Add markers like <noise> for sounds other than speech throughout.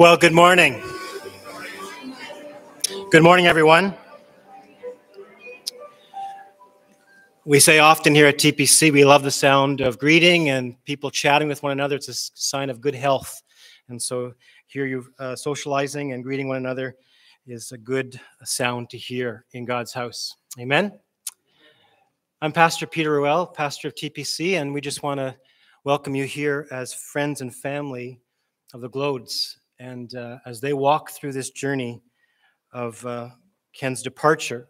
Well, good morning. Good morning, everyone. We say often here at TPC, we love the sound of greeting and people chatting with one another. It's a sign of good health. And so, here you uh, socializing and greeting one another is a good sound to hear in God's house. Amen. I'm Pastor Peter Ruel, pastor of TPC, and we just want to welcome you here as friends and family of the Gloades and uh, as they walk through this journey of uh, Ken's departure,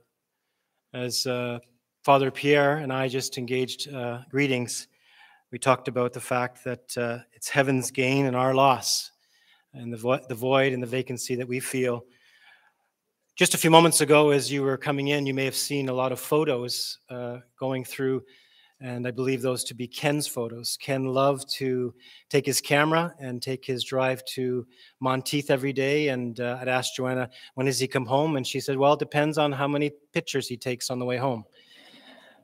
as uh, Father Pierre and I just engaged uh, greetings, we talked about the fact that uh, it's heaven's gain and our loss, and the, vo- the void and the vacancy that we feel. Just a few moments ago, as you were coming in, you may have seen a lot of photos going through and I believe those to be Ken's photos. Ken loved to take his camera and take his drive to Monteith every day. And uh, I'd asked Joanna, when does he come home? And she said, well, it depends on how many pictures he takes on the way home.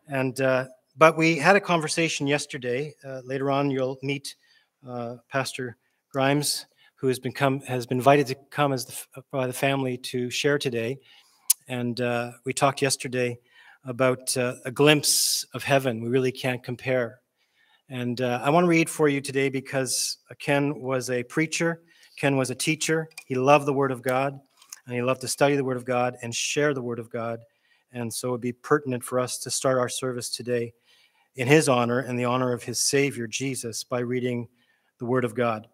And uh, but we had a conversation yesterday. Uh, later on, you'll meet uh, Pastor Grimes, who has been come has been invited to come as the, by the family to share today. And uh, we talked yesterday about uh, a glimpse of heaven. We really can't compare. And uh, I want to read for you today because Ken was a preacher, Ken was a teacher. He loved the Word of God, and he loved to study the Word of God and share the Word of God. And so it would be pertinent for us to start our service today in his honor and the honor of his Savior, Jesus, by reading the Word of God.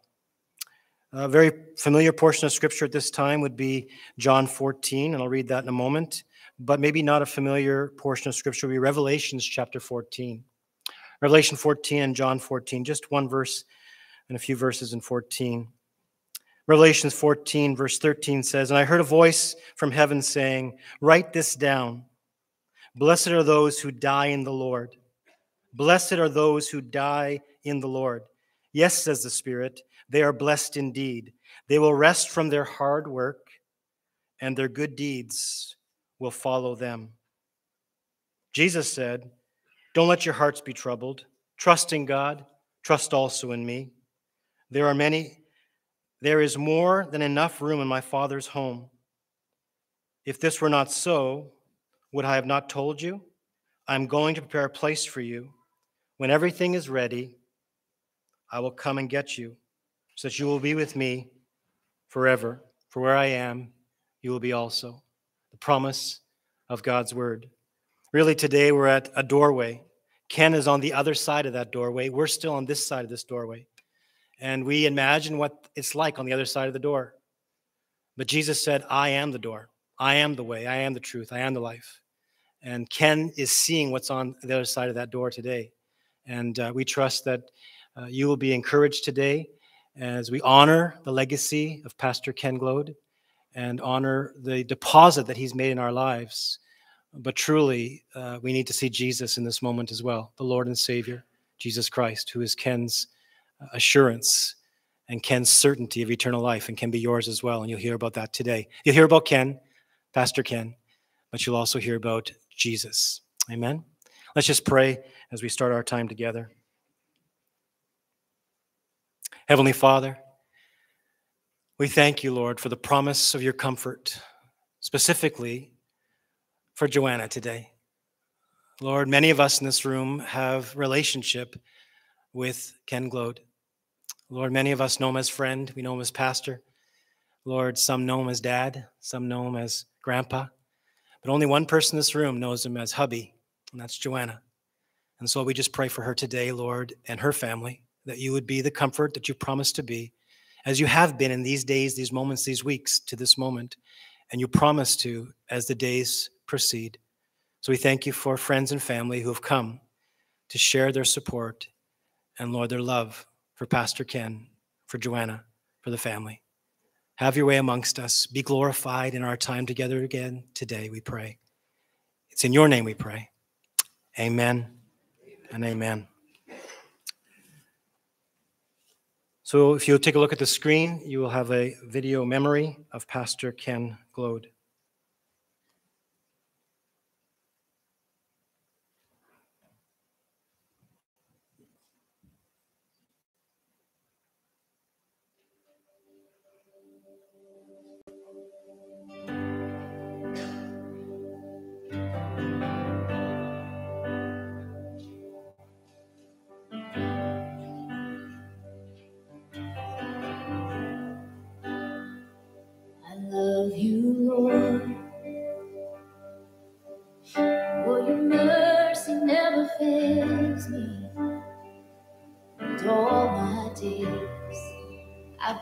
A very familiar portion of Scripture at this time would be John 14, and I'll read that in a moment but maybe not a familiar portion of scripture will be Revelations chapter 14. Revelation 14 and John 14, just one verse and a few verses in 14. Revelations 14, verse 13 says, And I heard a voice from heaven saying, Write this down. Blessed are those who die in the Lord. Blessed are those who die in the Lord. Yes, says the Spirit, they are blessed indeed. They will rest from their hard work, and their good deeds will follow them. Jesus said, Don't let your hearts be troubled. Trust in God, trust also in me. There are many, there is more than enough room in my Father's home. If this were not so, would I have not told you? I'm going to prepare a place for you. When everything is ready, I will come and get you, so that you will be with me forever. For where I am, you will be also promise of God's word. Really, today we're at a doorway. Ken is on the other side of that doorway. We're still on this side of this doorway. And we imagine what it's like on the other side of the door. But Jesus said, I am the door. I am the way. I am the truth. I am the life. And Ken is seeing what's on the other side of that door today. And uh, we trust that uh, you will be encouraged today as we honor the legacy of Pastor Ken Gloade and honor the deposit that he's made in our lives. But truly, uh, we need to see Jesus in this moment as well, the Lord and Savior, Jesus Christ, who is Ken's uh, assurance and Ken's certainty of eternal life and can be yours as well. And you'll hear about that today. You'll hear about Ken, Pastor Ken, but you'll also hear about Jesus. Amen. Let's just pray as we start our time together. Heavenly Father, we thank you, Lord, for the promise of your comfort, specifically for Joanna today. Lord, many of us in this room have relationship with Ken Gloade. Lord, many of us know him as friend, we know him as pastor. Lord, some know him as dad, some know him as grandpa, but only one person in this room knows him as hubby, and that's Joanna. And so we just pray for her today, Lord, and her family, that you would be the comfort that you promised to be as you have been in these days, these moments, these weeks to this moment, and you promise to as the days proceed. So we thank you for friends and family who have come to share their support and, Lord, their love for Pastor Ken, for Joanna, for the family. Have your way amongst us. Be glorified in our time together again today, we pray. It's in your name we pray. Amen and amen. So if you take a look at the screen, you will have a video memory of Pastor Ken Gloade.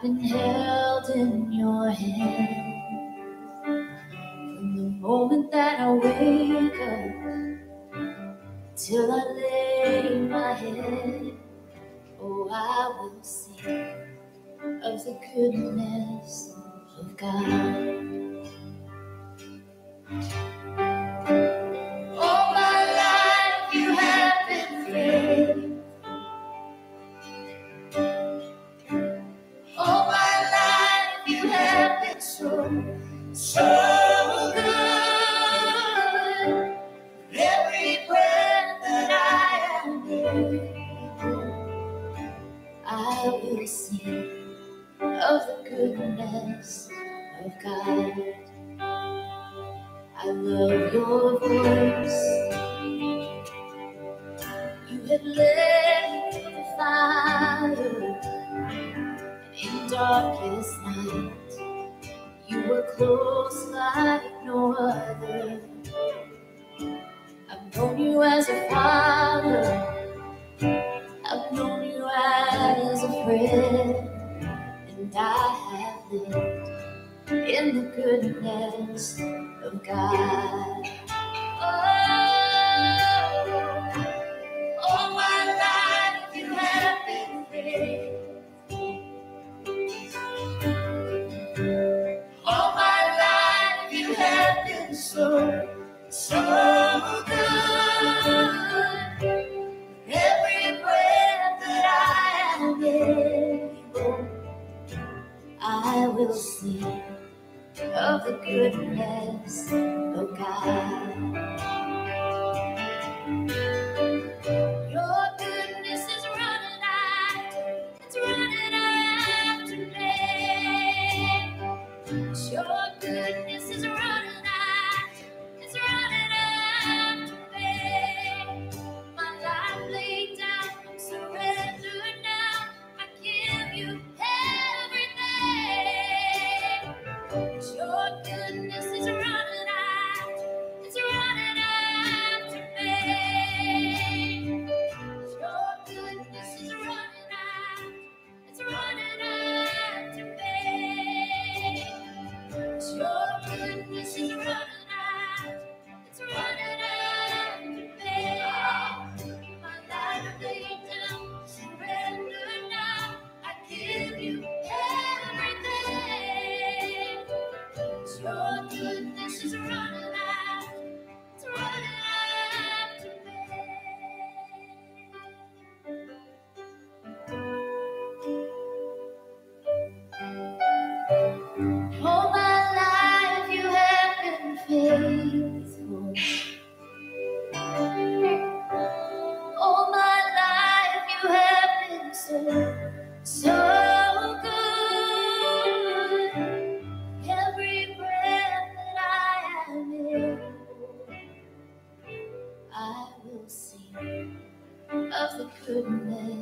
I've been held in your hand. From the moment that I wake up till I lay my head, oh, I will sing of the goodness of God.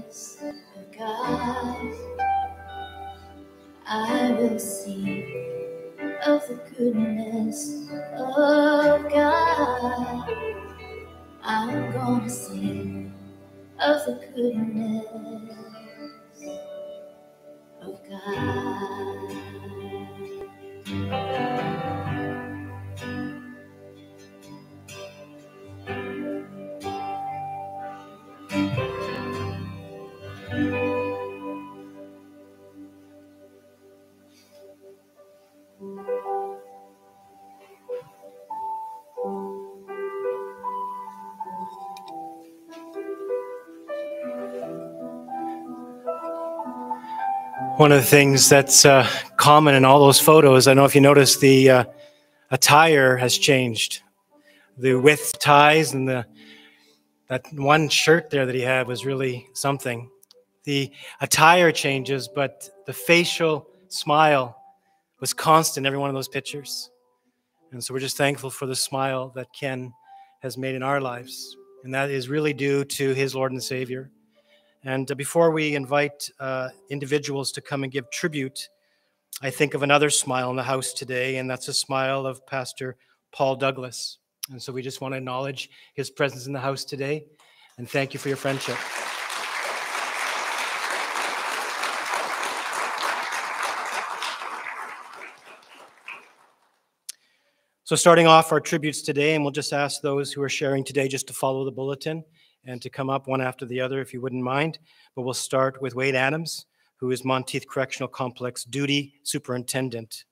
Goodness of God. I will sing of the goodness of God. I'm gonna sing of the goodness of God. One of the things that's uh, common in all those photos, I don't know if you noticed, the uh, attire has changed. The width ties and the that one shirt there that he had was really something. The attire changes, but the facial smile was constant in every one of those pictures. And so we're just thankful for the smile that Ken has made in our lives. And that is really due to his Lord and Savior. And before we invite uh, individuals to come and give tribute, I think of another smile in the house today, and that's a smile of Pastor Paul Douglas. And so we just want to acknowledge his presence in the house today and thank you for your friendship. So, starting off our tributes today, and we'll just ask those who are sharing today just to follow the bulletin and to come up one after the other if you wouldn't mind. But we'll start with Wade Adams, who is Monteith Correctional Complex Duty Superintendent.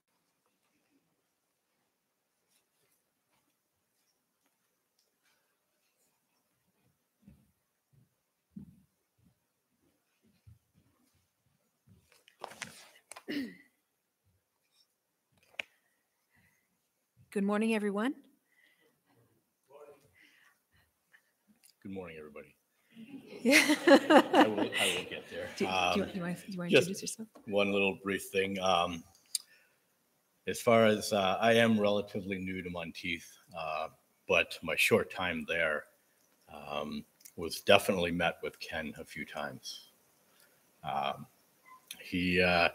Good morning, everyone. Good morning, everybody. Yeah. <laughs> I will, I will get there. Do, do, Um, you, do, you want, do you want to just- introduce yourself? One little brief thing. Um, As far as, uh, I am relatively new to Monteith, uh, but my short time there um, was definitely met with Ken a few times. Um, He, uh,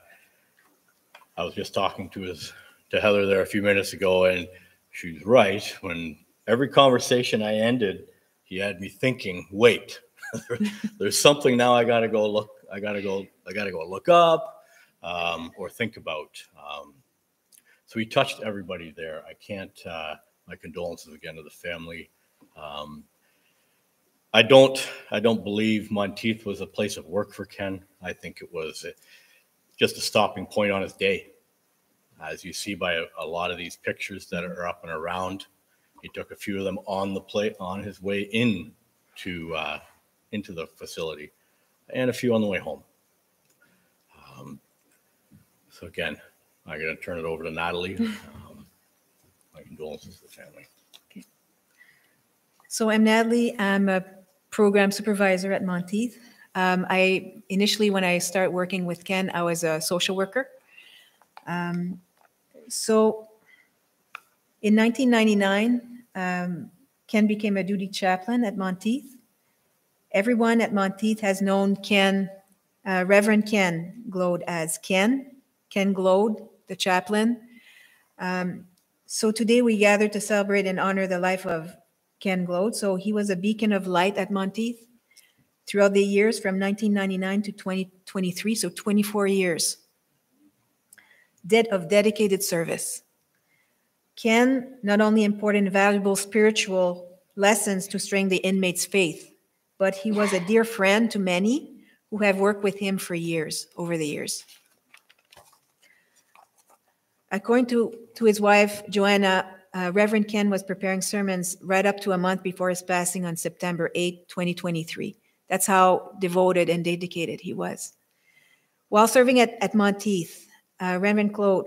I was just talking to his, to Heather there a few minutes ago, and she's right. When every conversation I ended, he had me thinking, wait, <laughs> there's something now I gotta go look, I gotta go, I gotta go look up um, or think about. Um, so he touched everybody there. I can't, uh, my condolences again to the family. Um, I don't, I don't believe Monteith was a place of work for Ken. I think it was just a stopping point on his day. As you see by a, a lot of these pictures that are up and around, he took a few of them on the plate on his way in to uh, into the facility, and a few on the way home. Um, so again, I'm going to turn it over to Natalie. <laughs> Um, my condolences to the family. Okay. So I'm Natalie. I'm a program supervisor at Monteith. Um, I initially, when I started working with Ken, I was a social worker. Um, so in 1999, um, Ken became a duty chaplain at Monteith. Everyone at Monteith has known Ken, uh, Reverend Ken Gloade as Ken, Ken Gloade, the chaplain. Um, so today we gather to celebrate and honor the life of Ken Gloade. So he was a beacon of light at Monteith throughout the years from 1999 to 2023, so 24 years dead of dedicated service. Ken not only imparted valuable spiritual lessons to strengthen the inmates' faith, but he was a dear friend to many who have worked with him for years, over the years. According to, to his wife, Joanna, uh, Reverend Ken was preparing sermons right up to a month before his passing on September 8, 2023. That's how devoted and dedicated he was. While serving at, at Monteith, uh, Reverend Claude,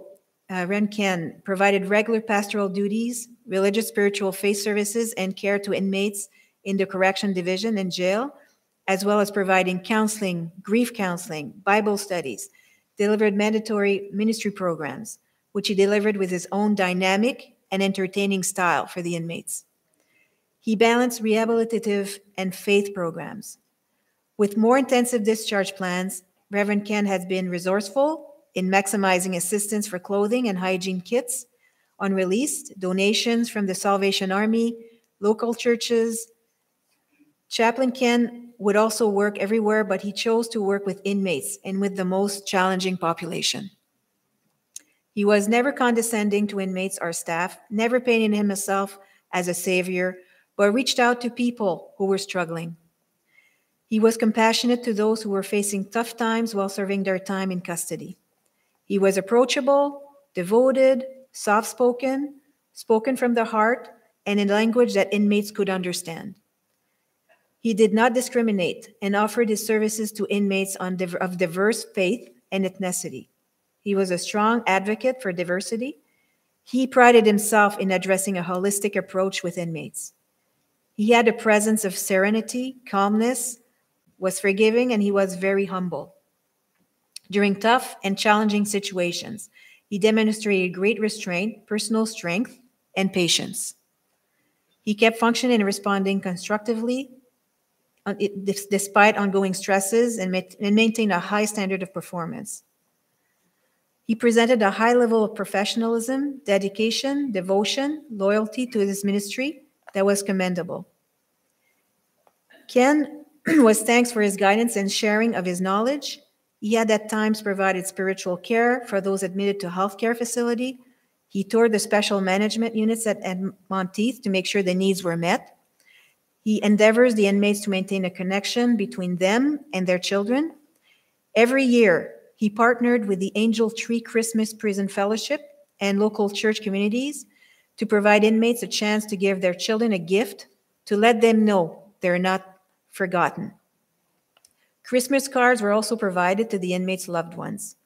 uh, Ken provided regular pastoral duties, religious spiritual faith services, and care to inmates in the correction division and jail, as well as providing counseling, grief counseling, Bible studies, delivered mandatory ministry programs, which he delivered with his own dynamic and entertaining style for the inmates. He balanced rehabilitative and faith programs. With more intensive discharge plans, Reverend Ken has been resourceful in maximizing assistance for clothing and hygiene kits on release, donations from the Salvation Army, local churches. Chaplain Ken would also work everywhere, but he chose to work with inmates and with the most challenging population. He was never condescending to inmates or staff, never painting himself as a savior, but reached out to people who were struggling. He was compassionate to those who were facing tough times while serving their time in custody. He was approachable, devoted, soft spoken, spoken from the heart, and in language that inmates could understand. He did not discriminate and offered his services to inmates div- of diverse faith and ethnicity. He was a strong advocate for diversity. He prided himself in addressing a holistic approach with inmates. He had a presence of serenity, calmness, was forgiving, and he was very humble. During tough and challenging situations, he demonstrated great restraint, personal strength, and patience. He kept functioning and responding constructively uh, despite ongoing stresses and, maintained a high standard of performance. He presented a high level of professionalism, dedication, devotion, loyalty to his ministry that was commendable. Ken <clears throat> was thanks for his guidance and sharing of his knowledge. He had at times provided spiritual care for those admitted to healthcare facility. He toured the special management units at, Monteith to make sure the needs were met. He endeavors the inmates to maintain a connection between them and their children. Every year, he partnered with the Angel Tree Christmas Prison Fellowship and local church communities to provide inmates a chance to give their children a gift to let them know they're not forgotten. Christmas cards were also provided to the inmates' loved ones.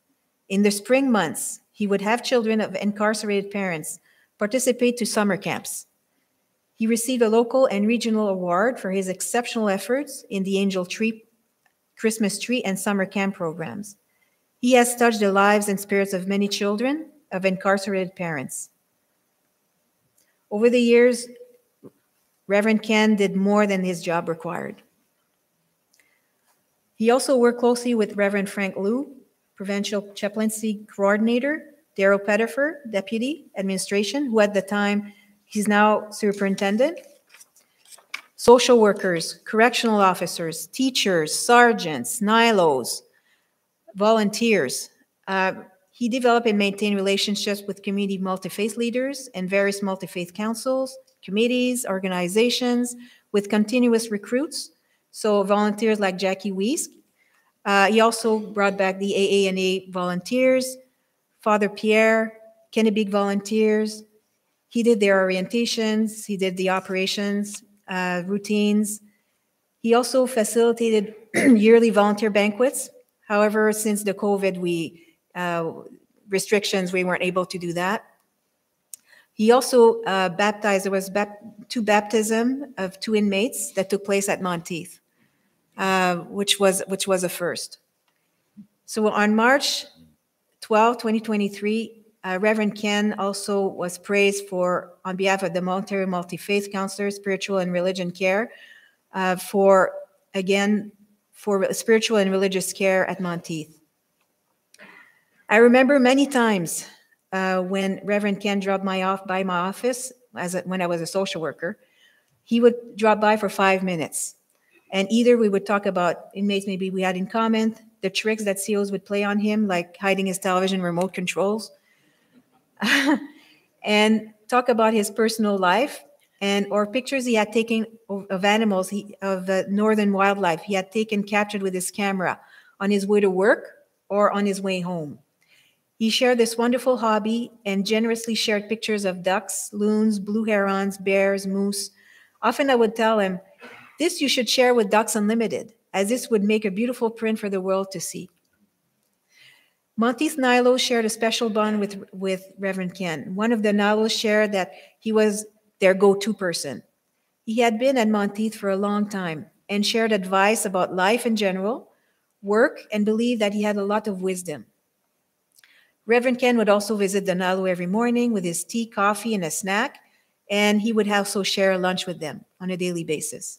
In the spring months, he would have children of incarcerated parents participate to summer camps. He received a local and regional award for his exceptional efforts in the Angel Tree, Christmas Tree, and summer camp programs. He has touched the lives and spirits of many children of incarcerated parents. Over the years, Reverend Ken did more than his job required. He also worked closely with Reverend Frank Liu, Provincial Chaplaincy Coordinator, Daryl Pettifer, Deputy Administration, who at the time, he's now Superintendent, social workers, correctional officers, teachers, sergeants, NILOs, volunteers. Uh, he developed and maintained relationships with community multi-faith leaders and various multi-faith councils, committees, organizations, with continuous recruits. So volunteers like Jackie Weiss. Uh, he also brought back the AANA volunteers, Father Pierre, Kennebec volunteers. He did their orientations, he did the operations, uh, routines. He also facilitated <clears throat> yearly volunteer banquets. However, since the COVID we uh, restrictions, we weren't able to do that. He also uh, baptized. There was bap- two baptism of two inmates that took place at Monteith, uh, which was which was a first. So on March 12, 2023, uh, Reverend Ken also was praised for, on behalf of the Monterey Multi Faith Counselor, Spiritual and Religion Care, uh, for again for spiritual and religious care at Monteith. I remember many times uh, when Reverend Ken dropped my off by my office as a, when I was a social worker, he would drop by for five minutes, and either we would talk about inmates maybe we had in common, the tricks that COs would play on him, like hiding his television remote controls, <laughs> and talk about his personal life and or pictures he had taken of of animals he, of the northern wildlife he had taken captured with his camera on his way to work or on his way home. He shared this wonderful hobby and generously shared pictures of ducks, loons, blue herons, bears, moose. Often I would tell him, This you should share with Ducks Unlimited, as this would make a beautiful print for the world to see. Monteith Nilo shared a special bond with, with Reverend Ken. One of the Nilos shared that he was their go to person. He had been at Monteith for a long time and shared advice about life in general, work, and believed that he had a lot of wisdom. Reverend Ken would also visit the Nilo every morning with his tea, coffee, and a snack, and he would also share a lunch with them on a daily basis.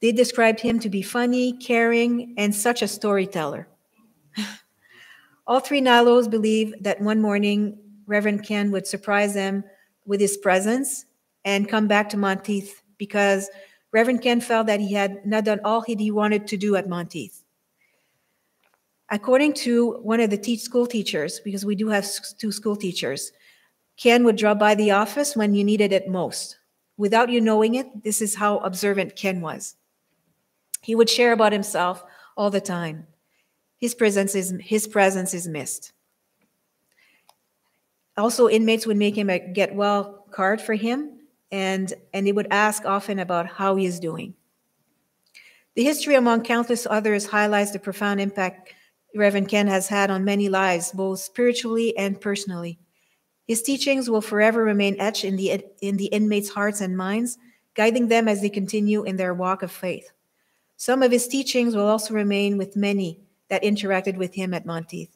They described him to be funny, caring, and such a storyteller. All three Nilos believe that one morning Reverend Ken would surprise them with his presence and come back to Monteith because Reverend Ken felt that he had not done all he wanted to do at Monteith. According to one of the teach school teachers, because we do have two school teachers, Ken would drop by the office when you needed it most. Without you knowing it, this is how observant Ken was. He would share about himself all the time. His presence is his presence is missed. Also, inmates would make him a get well card for him, and and they would ask often about how he is doing. The history among countless others highlights the profound impact Reverend Ken has had on many lives, both spiritually and personally. His teachings will forever remain etched in the in the inmates' hearts and minds, guiding them as they continue in their walk of faith. Some of his teachings will also remain with many that interacted with him at Monteith.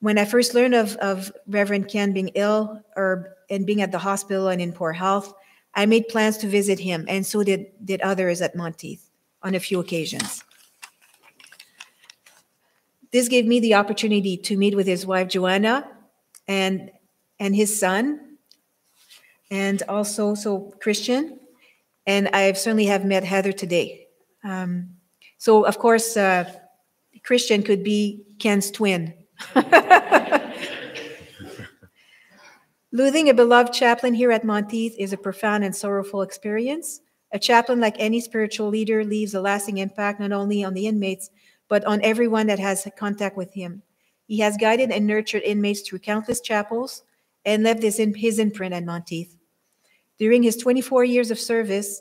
when I first learned of, of Reverend Ken being ill or and being at the hospital and in poor health, I made plans to visit him, and so did, did others at Monteith on a few occasions. This gave me the opportunity to meet with his wife Joanna and and his son, and also so Christian, and I certainly have met Heather today. Um, so of course, uh, Christian could be Ken's twin. <laughs> Losing a beloved chaplain here at Monteith is a profound and sorrowful experience. A chaplain, like any spiritual leader, leaves a lasting impact not only on the inmates, but on everyone that has contact with him. He has guided and nurtured inmates through countless chapels and left his, his imprint at Monteith. During his 24 years of service,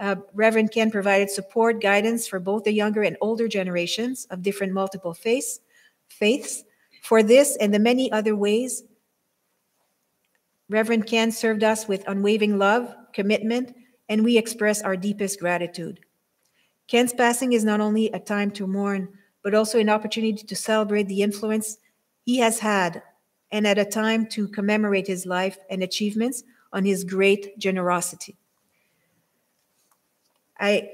uh, Reverend Ken provided support, guidance for both the younger and older generations of different multiple faiths. faiths. For this and the many other ways, Reverend Ken served us with unwavering love, commitment, and we express our deepest gratitude. Ken's passing is not only a time to mourn, but also an opportunity to celebrate the influence he has had, and at a time to commemorate his life and achievements on his great generosity. I,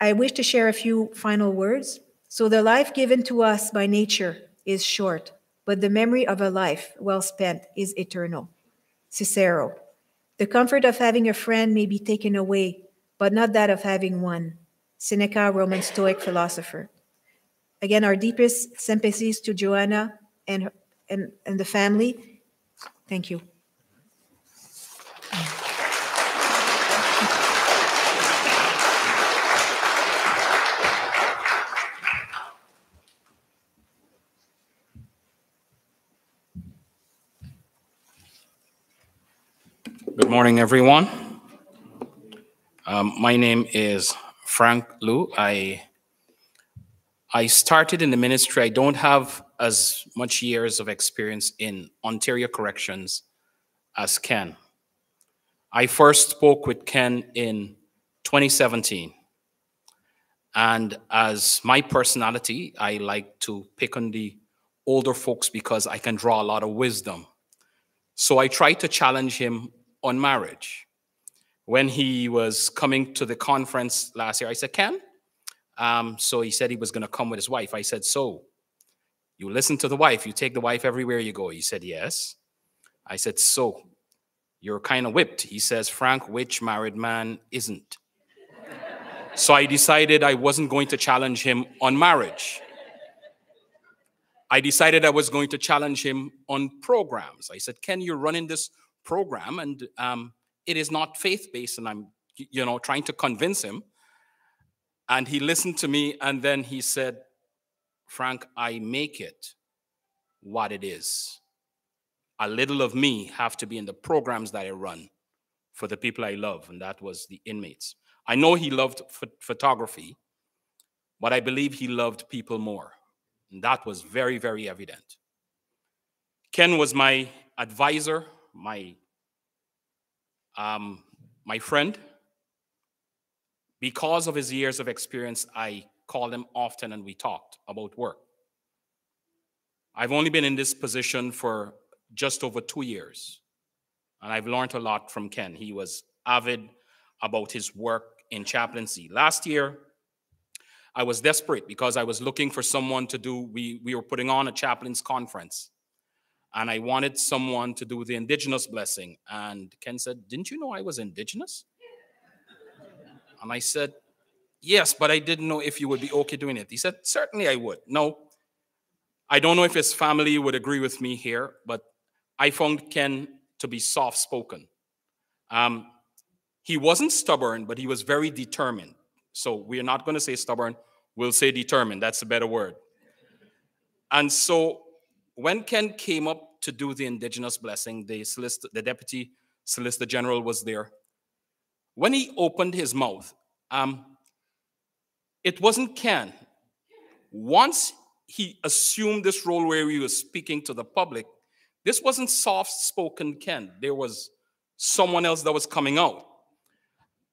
I wish to share a few final words. So, the life given to us by nature is short, but the memory of a life well spent is eternal. Cicero. The comfort of having a friend may be taken away, but not that of having one. Seneca, Roman Stoic philosopher. Again, our deepest sympathies to Joanna and, and, and the family. Thank you. Good morning, everyone. Um, my name is Frank Liu. I I started in the ministry. I don't have as much years of experience in Ontario corrections as Ken. I first spoke with Ken in 2017. And as my personality, I like to pick on the older folks because I can draw a lot of wisdom. So I tried to challenge him on marriage. When he was coming to the conference last year, I said, Ken, um, so he said he was going to come with his wife. I said, So you listen to the wife, you take the wife everywhere you go. He said, Yes. I said, So you're kind of whipped. He says, Frank, which married man isn't? so I decided I wasn't going to challenge him on marriage. I decided I was going to challenge him on programs. I said, Ken, you're running this program and um, it is not faith-based and i'm you know trying to convince him. And he listened to me and then he said frank i make it what it is. A little of me have to be in the programs that i run for the people i love and that was the inmates. I know he loved photography but i believe he loved people more and that was very very evident. Ken was my advisor my um, my friend. Because of his years of experience, I called him often and we talked about work. I've only been in this position for just over two years, and I've learned a lot from Ken. He was avid about his work in chaplaincy. Last year, I was desperate because I was looking for someone to do, we, we were putting on a chaplain's conference and I wanted someone to do the indigenous blessing. And Ken said, Didn't you know I was indigenous? And I said, Yes, but I didn't know if you would be okay doing it. He said, Certainly I would. No, I don't know if his family would agree with me here, but I found Ken to be soft spoken. Um, he wasn't stubborn, but he was very determined. So we're not going to say stubborn, we'll say determined. That's a better word. And so when Ken came up to do the indigenous blessing, the, solicitor, the deputy solicitor general was there. When he opened his mouth, um, it wasn't Ken. Once he assumed this role where he was speaking to the public, this wasn't soft spoken Ken. There was someone else that was coming out.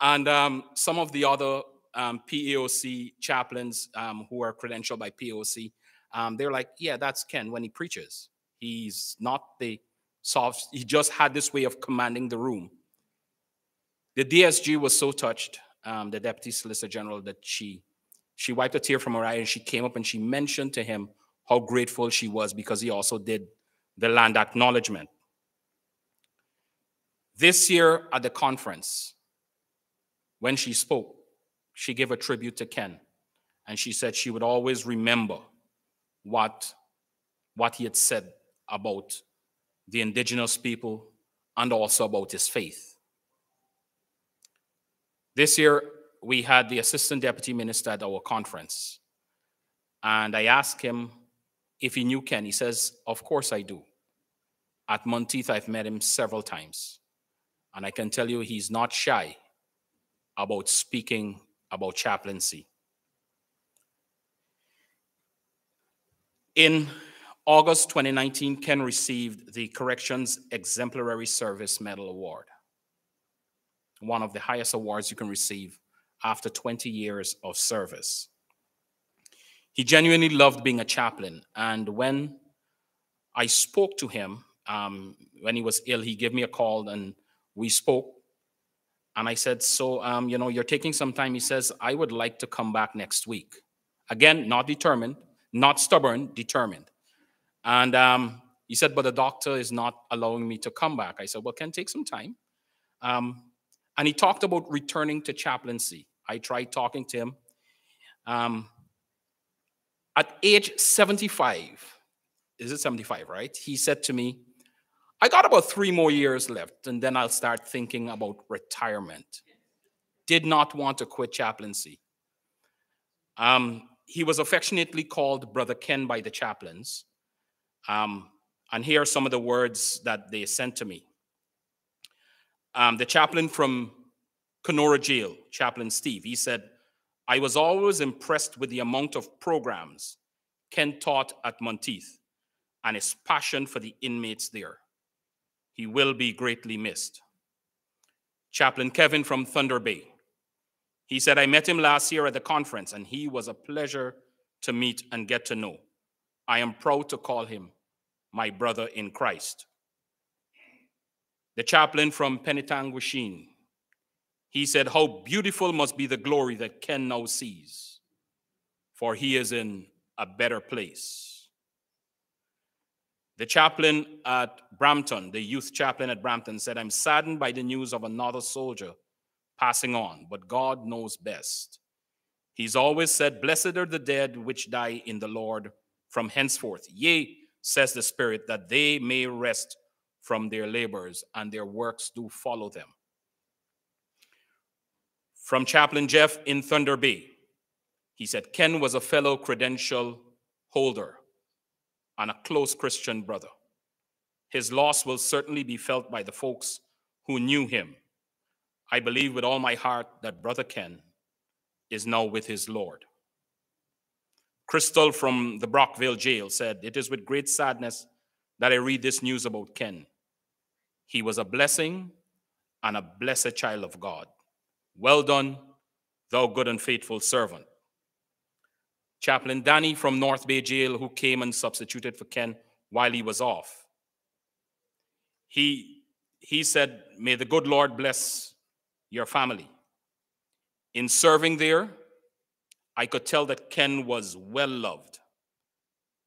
And um, some of the other um, PAOC chaplains um, who are credentialed by PAOC um, they're like, yeah, that's Ken when he preaches. He's not the soft, he just had this way of commanding the room. The DSG was so touched, um, the Deputy Solicitor General, that she she wiped a tear from her eye and she came up and she mentioned to him how grateful she was because he also did the land acknowledgement. This year at the conference, when she spoke, she gave a tribute to Ken. And she said she would always remember what, what he had said about the indigenous people and also about his faith. This year, we had the assistant deputy minister at our conference. And I asked him if he knew Ken. He says, Of course I do. At Monteith, I've met him several times. And I can tell you he's not shy about speaking about chaplaincy. In August 2019, Ken received the Corrections Exemplary Service Medal Award, one of the highest awards you can receive after 20 years of service. He genuinely loved being a chaplain, and when I spoke to him um, when he was ill, he gave me a call and we spoke. And I said, So, um, you know, you're taking some time. He says, I would like to come back next week. Again, not determined, not stubborn, determined. And um, he said, But the doctor is not allowing me to come back. I said, Well, can take some time. Um, and he talked about returning to chaplaincy. I tried talking to him. Um, at age 75, is it 75, right? He said to me, I got about three more years left, and then I'll start thinking about retirement. Did not want to quit chaplaincy. Um, he was affectionately called Brother Ken by the chaplains. Um, and here are some of the words that they sent to me. Um, the chaplain from Kenora Jail, Chaplain Steve, he said, I was always impressed with the amount of programs Ken taught at Monteith and his passion for the inmates there. He will be greatly missed. Chaplain Kevin from Thunder Bay. He said, I met him last year at the conference, and he was a pleasure to meet and get to know. I am proud to call him my brother in Christ. The chaplain from Penetanguishene. He said, How beautiful must be the glory that Ken now sees, for he is in a better place. The chaplain at Brampton, the youth chaplain at Brampton, said, I'm saddened by the news of another soldier passing on, but God knows best. He's always said, Blessed are the dead which die in the Lord from henceforth. Yea, says the Spirit, that they may rest from their labors and their works do follow them. From Chaplain Jeff in Thunder Bay, he said, Ken was a fellow credential holder and a close Christian brother. His loss will certainly be felt by the folks who knew him. I believe with all my heart that Brother Ken is now with his Lord. Crystal from the Brockville jail said, It is with great sadness that I read this news about Ken. He was a blessing and a blessed child of God. Well done, thou good and faithful servant. Chaplain Danny from North Bay Jail, who came and substituted for Ken while he was off. He, he said, May the good Lord bless your family. In serving there, I could tell that Ken was well loved,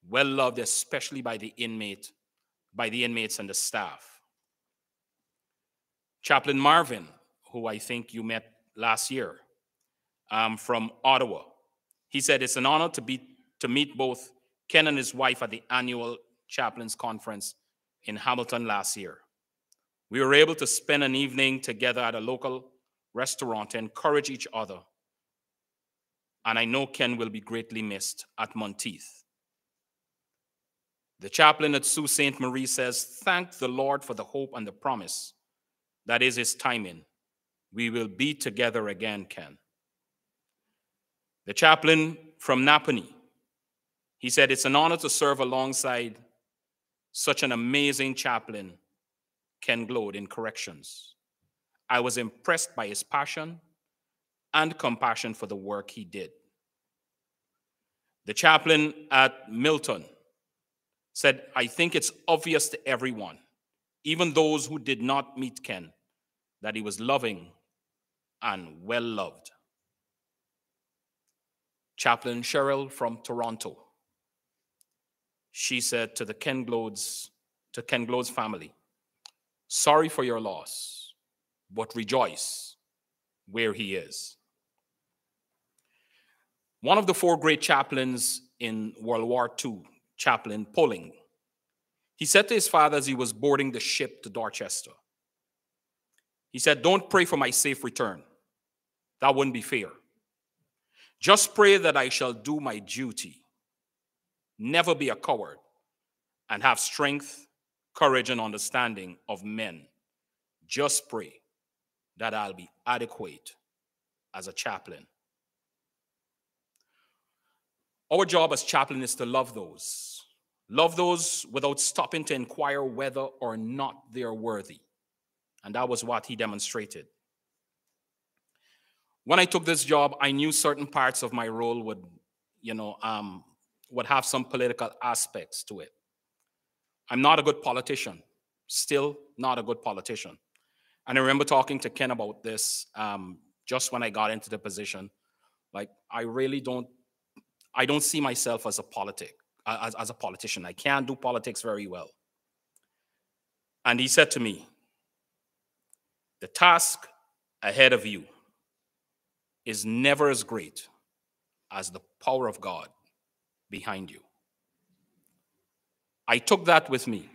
well loved, especially by the inmate, by the inmates and the staff. Chaplain Marvin, who I think you met last year, um, from Ottawa, he said, It's an honor to, be, to meet both Ken and his wife at the annual chaplains conference in Hamilton last year. We were able to spend an evening together at a local restaurant to encourage each other. And I know Ken will be greatly missed at Monteith. The chaplain at Sault Ste. Marie says, Thank the Lord for the hope and the promise that is his timing. We will be together again, Ken. The chaplain from Napanee, he said, It's an honor to serve alongside such an amazing chaplain, Ken Gloade, in corrections. I was impressed by his passion and compassion for the work he did. The chaplain at Milton, said, I think it's obvious to everyone, even those who did not meet Ken, that he was loving and well loved. Chaplain Cheryl from Toronto. She said to the Ken Gloades, to Ken Gloade's family, sorry for your loss, but rejoice where he is. One of the four great chaplains in World War II, Chaplain Poling, he said to his father as he was boarding the ship to Dorchester, he said, Don't pray for my safe return. That wouldn't be fair. Just pray that I shall do my duty, never be a coward, and have strength, courage, and understanding of men. Just pray that I'll be adequate as a chaplain. Our job as chaplain is to love those. Love those without stopping to inquire whether or not they are worthy. And that was what he demonstrated. When I took this job, I knew certain parts of my role would, you know, um, would have some political aspects to it. I'm not a good politician, still not a good politician. And I remember talking to Ken about this um, just when I got into the position. Like, I really don't, I don't see myself as a politic, as, as a politician. I can't do politics very well. And he said to me, the task ahead of you is never as great as the power of God behind you. I took that with me.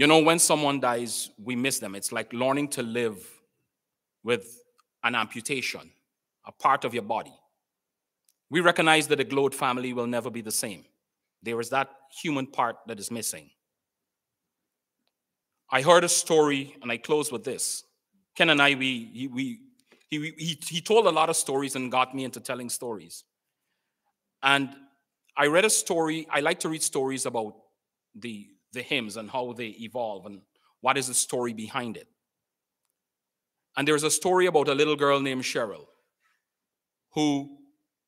You know, when someone dies, we miss them. It's like learning to live with an amputation, a part of your body. We recognize that the Gloade family will never be the same. There is that human part that is missing. I heard a story, and I close with this. Ken and I, we, we, he, he, he told a lot of stories and got me into telling stories. And I read a story, I like to read stories about the, the hymns and how they evolve and what is the story behind it. And there's a story about a little girl named Cheryl who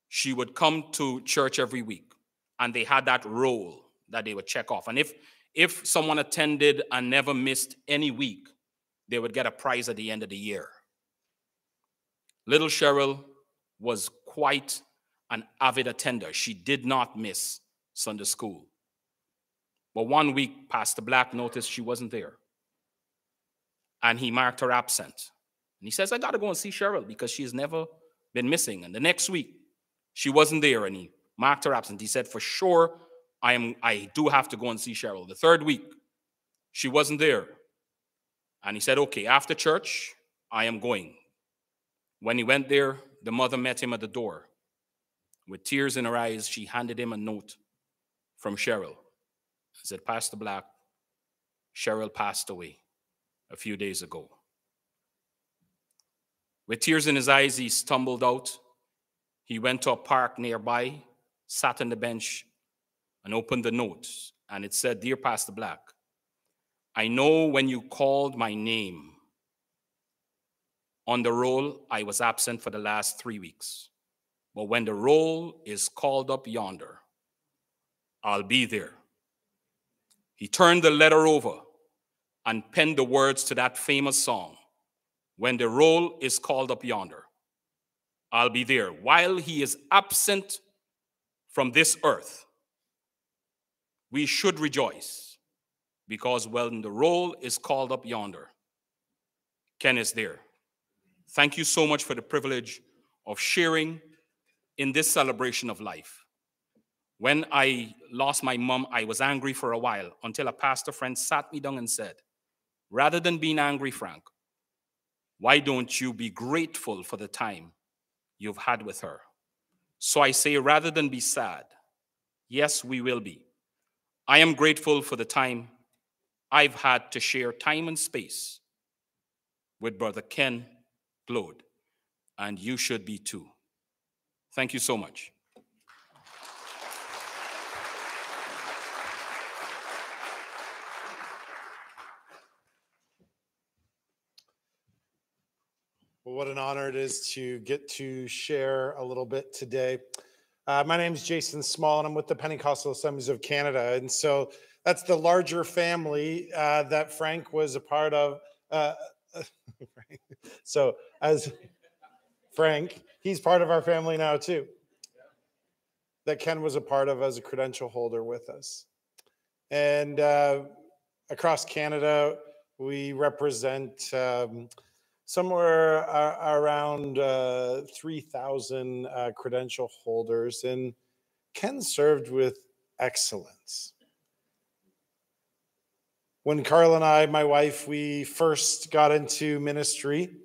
she would come to church every week and they had that roll that they would check off. And if if someone attended and never missed any week, they would get a prize at the end of the year. Little Cheryl was quite an avid attender. She did not miss Sunday school. But one week, Pastor Black noticed she wasn't there. And he marked her absent. And he says, I got to go and see Cheryl because she's never been missing. And the next week, she wasn't there and he marked her absent. He said, For sure, I am I do have to go and see Cheryl. The third week, she wasn't there. And he said, Okay, after church, I am going. When he went there, the mother met him at the door. With tears in her eyes, she handed him a note from Cheryl. Said, Pastor Black, Cheryl passed away a few days ago. With tears in his eyes, he stumbled out. He went to a park nearby, sat on the bench, and opened the note. And it said, Dear Pastor Black, I know when you called my name, on the roll, I was absent for the last three weeks. But when the roll is called up yonder, I'll be there. He turned the letter over and penned the words to that famous song When the roll is called up yonder, I'll be there. While he is absent from this earth, we should rejoice because when the roll is called up yonder, Ken is there. Thank you so much for the privilege of sharing in this celebration of life. When I lost my mom, I was angry for a while until a pastor friend sat me down and said, Rather than being angry, Frank, why don't you be grateful for the time you've had with her? So I say, rather than be sad, yes, we will be. I am grateful for the time I've had to share time and space with Brother Ken Gloade, and you should be too. Thank you so much. Well, what an honor it is to get to share a little bit today. Uh, my name is Jason Small, and I'm with the Pentecostal Assemblies of Canada. And so that's the larger family uh, that Frank was a part of. Uh, <laughs> so as Frank, he's part of our family now too. That Ken was a part of as a credential holder with us. And uh, across Canada, we represent um, somewhere uh, around uh, 3,000 uh, credential holders, and Ken served with excellence. When Carl and I, my wife, we first got into ministry,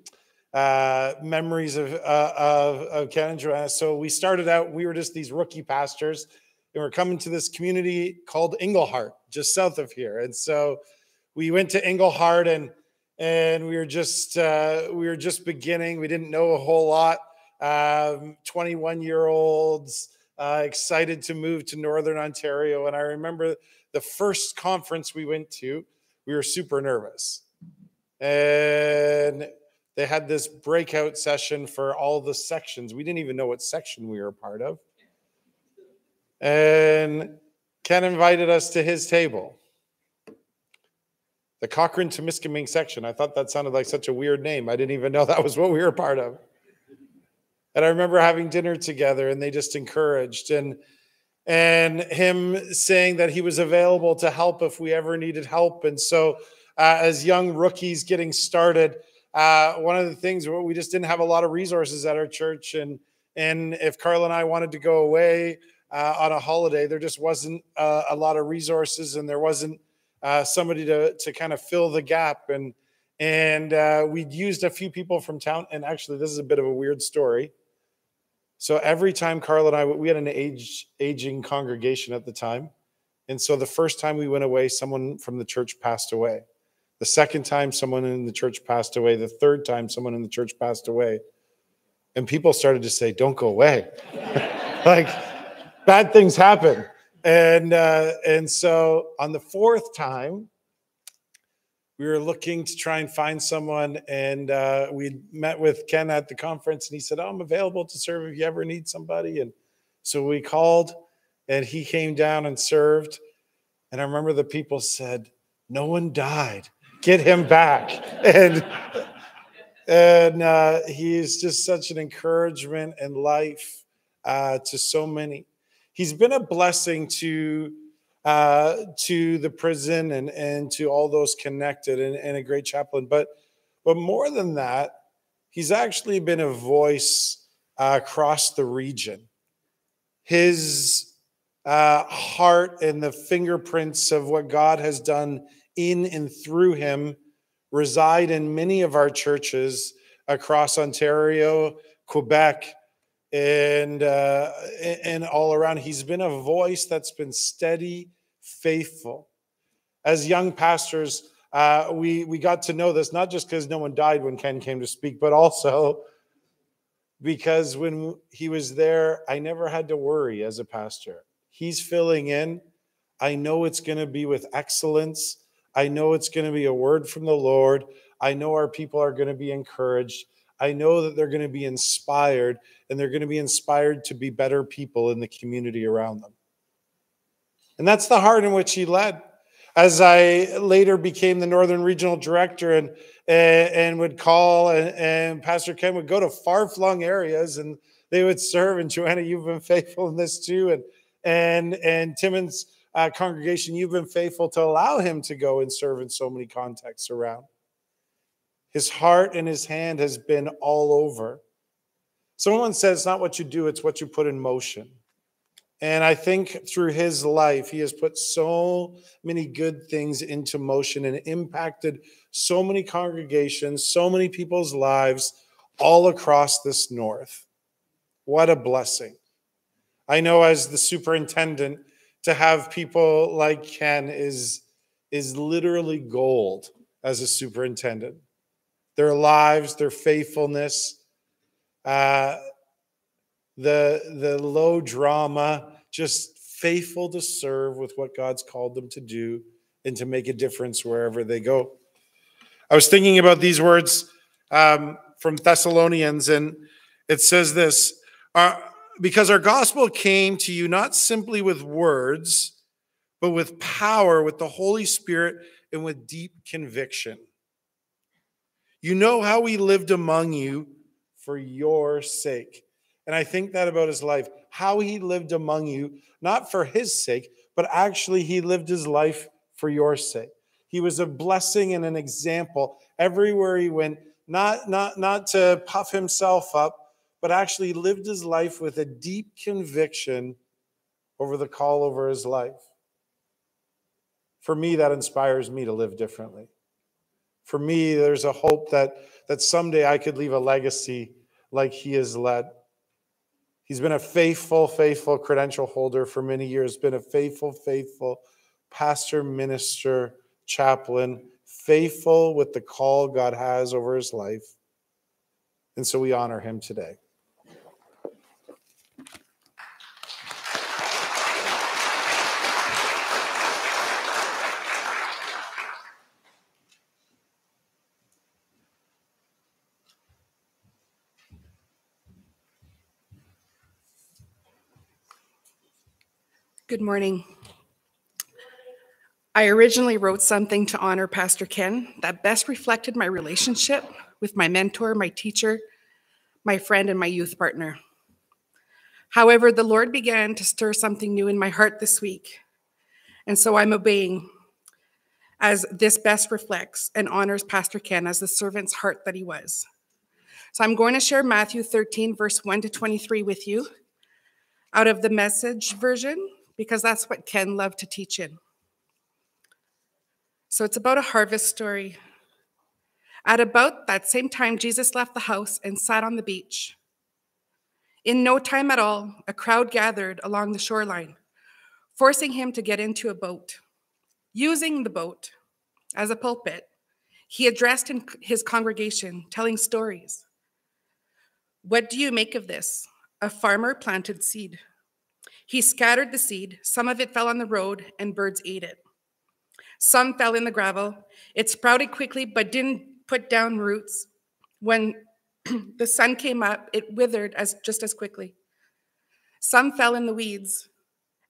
uh, memories of, uh, of, of Ken and Joanna. So we started out, we were just these rookie pastors, and we're coming to this community called Englehart, just south of here. And so we went to Englehart and and we were just uh, we were just beginning. We didn't know a whole lot. Um, 21 year olds uh, excited to move to Northern Ontario, and I remember the first conference we went to. We were super nervous, and they had this breakout session for all the sections. We didn't even know what section we were a part of, and Ken invited us to his table the Cochrane Temiskaming section. I thought that sounded like such a weird name. I didn't even know that was what we were part of. And I remember having dinner together and they just encouraged and and him saying that he was available to help if we ever needed help. And so uh, as young rookies getting started, uh, one of the things we just didn't have a lot of resources at our church and and if Carl and I wanted to go away uh, on a holiday, there just wasn't uh, a lot of resources and there wasn't uh, somebody to to kind of fill the gap. And and uh, we used a few people from town. And actually this is a bit of a weird story. So every time carl and i we had an age aging congregation at the time. And so the first time we went away someone from the church passed away. The second time someone in the church passed away. The third time someone in the church passed away. And people started to say don't go away. <laughs> Like bad things happen and uh, and so on the fourth time, we were looking to try and find someone, and uh, we met with Ken at the conference, and he said, oh, "I'm available to serve if you ever need somebody." And so we called, and he came down and served. And I remember the people said, "No one died. Get him back." <laughs> and and uh, he is just such an encouragement and life uh, to so many he's been a blessing to uh, to the prison and and to all those connected and, and a great chaplain. But but more than that, he's actually been a voice uh, across the region. His uh, heart and the fingerprints of what God has done in and through him reside in many of our churches across Ontario, Quebec, and uh, and all around. He's been a voice that's been steady, faithful. As young pastors, uh, we we got to know this not just because no one died when Ken came to speak, but also <laughs> because when he was there, I never had to worry as a pastor. He's filling in. I know it's going to be with excellence. I know it's going to be a word from the Lord. I know our people are going to be encouraged. I know that they're going to be inspired and they're going to be inspired to be better people in the community around them. And that's the heart in which he led. As I later became the Northern Regional Director and and, and would call and, and Pastor Ken would go to far flung areas and they would serve. And Joanna, you've been <laughs> faithful in this too. And and and Timmins uh, congregation, you've been faithful to allow him to go and serve in so many contexts around. His heart and his hand has been all over. Someone said it's not what you do, it's what you put in motion. And I think through his life, he has put so many good things into motion and impacted so many congregations, so many people's lives all across this north. What a blessing. I know as the superintendent, to have people like Ken is, is literally gold as a superintendent their lives, their faithfulness, uh, the the low drama, just faithful to serve with what God's called them to do and to make a difference wherever they go. I was thinking about these words um, from Thessalonians, and it says this: uh, because our gospel came to you not simply with words, but with power, with the Holy Spirit, and with deep conviction. You know how he lived among you for your sake. And I think that about his life, how he lived among you, not for his sake, but actually he lived his life for your sake. He was a blessing and an example everywhere he went, not, not, not to puff himself up, but actually lived his life with a deep conviction over the call over his life. For me, that inspires me to live differently. For me, there's a hope that, that someday I could leave a legacy like he has led. He's been a faithful, faithful credential holder for many years, been a faithful, faithful pastor, minister, chaplain, faithful with the call God has over his life. And so we honor him today. Good morning. I originally wrote something to honor Pastor Ken that best reflected my relationship with my mentor, my teacher, my friend, and my youth partner. However, the Lord began to stir something new in my heart this week. And so I'm obeying as this best reflects and honors Pastor Ken as the servant's heart that he was. So I'm going to share Matthew 13, verse 1 to 23 with you out of the message version because that's what Ken loved to teach in. So it's about a harvest story. At about that same time, Jesus left the house and sat on the beach. In no time at all, a crowd gathered along the shoreline, forcing him to get into a boat. Using the boat as a pulpit, he addressed his congregation, telling stories. What do you make of this? A farmer planted seed. He scattered the seed. Some of it fell on the road, and birds ate it. Some fell in the gravel. It sprouted quickly, but didn't put down roots. When <clears throat> the sun came up, it withered as just as quickly. Some fell in the weeds.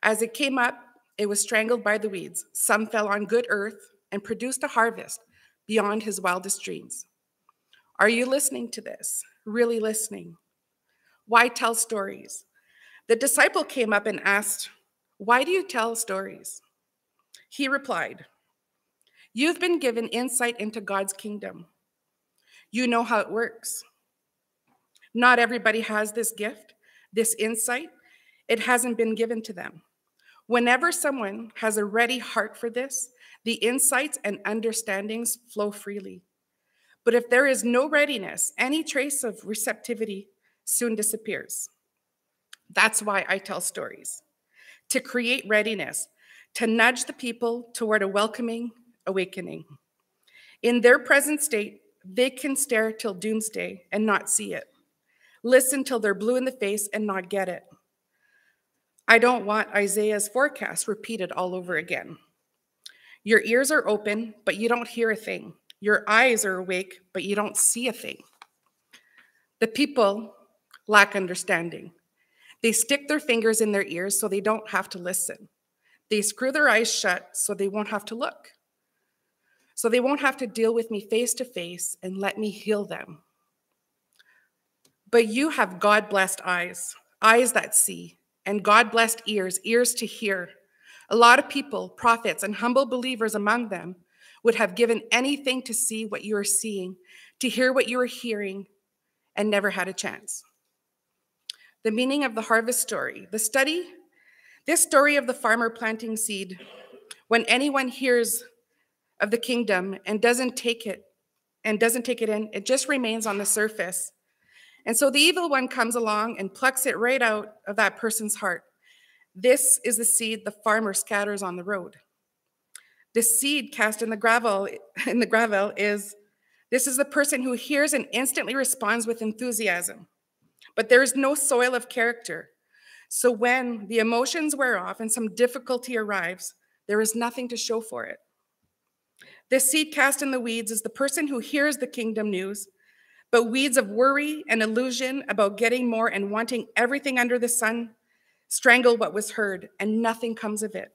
As it came up, it was strangled by the weeds. Some fell on good earth and produced a harvest beyond his wildest dreams. Are you listening to this? Really listening? Why tell stories? The disciple came up and asked, Why do you tell stories? He replied, You've been given insight into God's kingdom. You know how it works. Not everybody has this gift, this insight. It hasn't been given to them. Whenever someone has a ready heart for this, the insights and understandings flow freely. But if there is no readiness, any trace of receptivity soon disappears. That's why I tell stories to create readiness, to nudge the people toward a welcoming awakening. In their present state, they can stare till doomsday and not see it, listen till they're blue in the face and not get it. I don't want Isaiah's forecast repeated all over again. Your ears are open, but you don't hear a thing. Your eyes are awake, but you don't see a thing. The people lack understanding. They stick their fingers in their ears so they don't have to listen. They screw their eyes shut so they won't have to look. So they won't have to deal with me face to face and let me heal them. But you have God blessed eyes, eyes that see, and God blessed ears, ears to hear. A lot of people, prophets, and humble believers among them would have given anything to see what you are seeing, to hear what you are hearing, and never had a chance the meaning of the harvest story. The study, this story of the farmer planting seed, when anyone hears of the kingdom and doesn't take it and doesn't take it in, it just remains on the surface. And so the evil one comes along and plucks it right out of that person's heart. This is the seed the farmer scatters on the road. The seed cast in the gravel in the gravel is this is the person who hears and instantly responds with enthusiasm but there is no soil of character. So when the emotions wear off and some difficulty arrives, there is nothing to show for it. This seed cast in the weeds is the person who hears the kingdom news, But weeds of worry and illusion about getting more and wanting everything under the sun strangle what was heard, and nothing comes of it.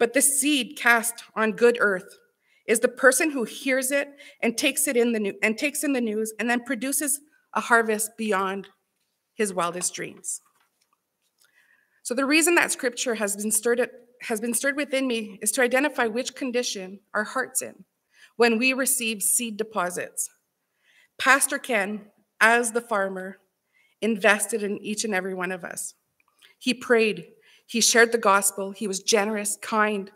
But the seed cast on good earth is the person who hears it and takes it in the new, and takes in the news and then produces a harvest beyond his wildest dreams. So the reason that scripture has been stirred has been stirred within me is to identify which condition our heart's in when we receive seed deposits. Pastor Ken, as the farmer, invested in each and every one of us. He prayed, he shared the gospel, he was generous, kind,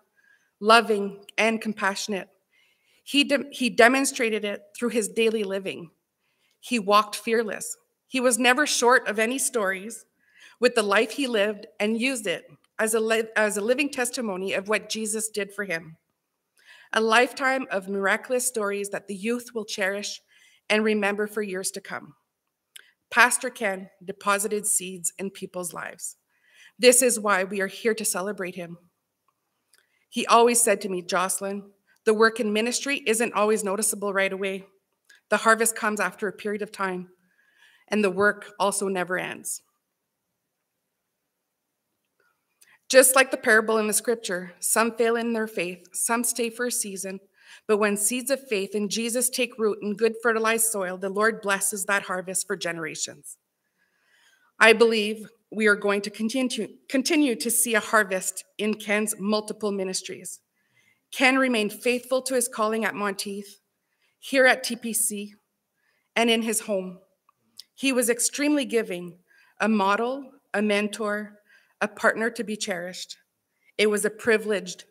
loving, and compassionate. He, de- he demonstrated it through his daily living. He walked fearless. He was never short of any stories with the life he lived and used it as a, as a living testimony of what Jesus did for him. A lifetime of miraculous stories that the youth will cherish and remember for years to come. Pastor Ken deposited seeds in people's lives. This is why we are here to celebrate him. He always said to me, Jocelyn, the work in ministry isn't always noticeable right away. The harvest comes after a period of time, and the work also never ends. Just like the parable in the scripture, some fail in their faith, some stay for a season, but when seeds of faith in Jesus take root in good fertilized soil, the Lord blesses that harvest for generations. I believe we are going to continue to, continue to see a harvest in Ken's multiple ministries. Ken remained faithful to his calling at Monteith, here at TPC, and in his home. He was extremely giving, a model, a mentor, a partner to be cherished. It was a privilege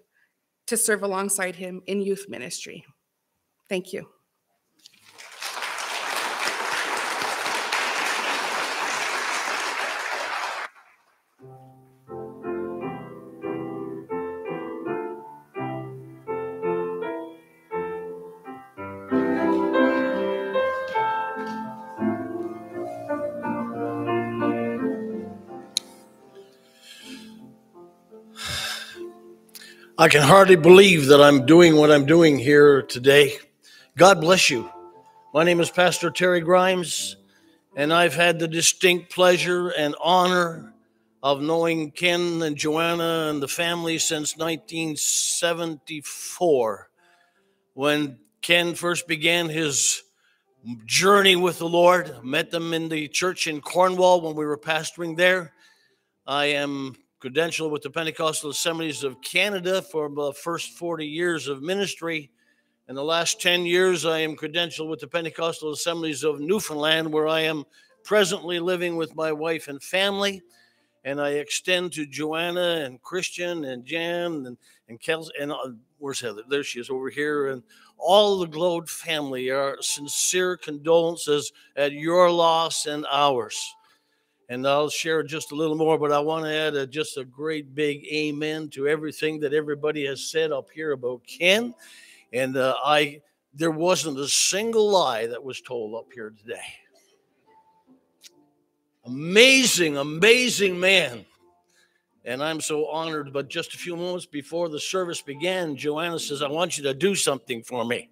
to serve alongside him in youth ministry. Thank you. I can hardly believe that I'm doing what I'm doing here today. God bless you. My name is Pastor Terry Grimes, and I've had the distinct pleasure and honor of knowing Ken and Joanna and the family since 1974 when Ken first began his journey with the Lord. Met them in the church in Cornwall when we were pastoring there. I am credentialed with the Pentecostal Assemblies of Canada for the first 40 years of ministry. In the last 10 years, I am credentialed with the Pentecostal Assemblies of Newfoundland, where I am presently living with my wife and family. And I extend to Joanna and Christian and Jan and, and Kelsey, and uh, where's Heather? There she is over here. And all the Gloade family, our sincere condolences at your loss and ours and I'll share just a little more, but I want to add a, just a great big amen to everything that everybody has said up here about Ken. And uh, I, there wasn't a single lie that was told up here today. Amazing, amazing man. And I'm so honored. But just a few moments before the service began, Joanna says, I want you to do something for me.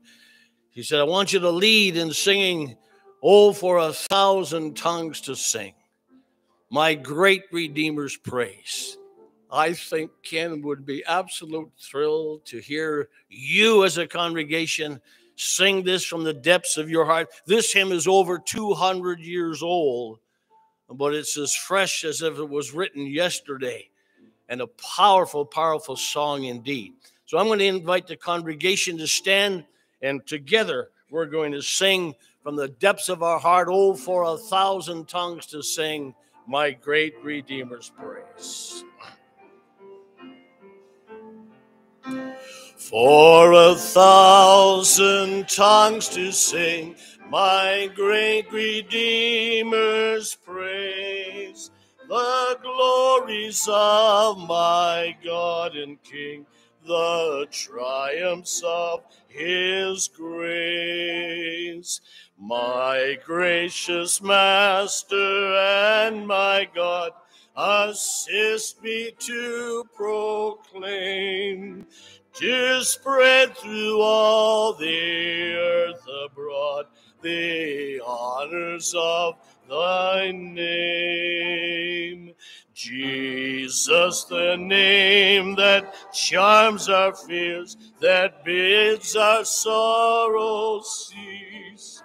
She said, I want you to lead in singing, Oh, for a thousand tongues to sing my great Redeemer's praise. I think Ken would be absolute thrilled to hear you as a congregation sing this from the depths of your heart. This hymn is over 200 years old, but it's as fresh as if it was written yesterday and a powerful, powerful song indeed. So I'm going to invite the congregation to stand and together we're going to sing from the depths of our heart, oh, for a thousand tongues to sing my great Redeemer's praise. For a thousand tongues to sing my great Redeemer's praise, the glories of my God and King, the triumphs of his grace. My gracious Master and my God, assist me to proclaim, to spread through all the earth abroad the honors of thy name. Jesus, the name that charms our fears, that bids our sorrows cease.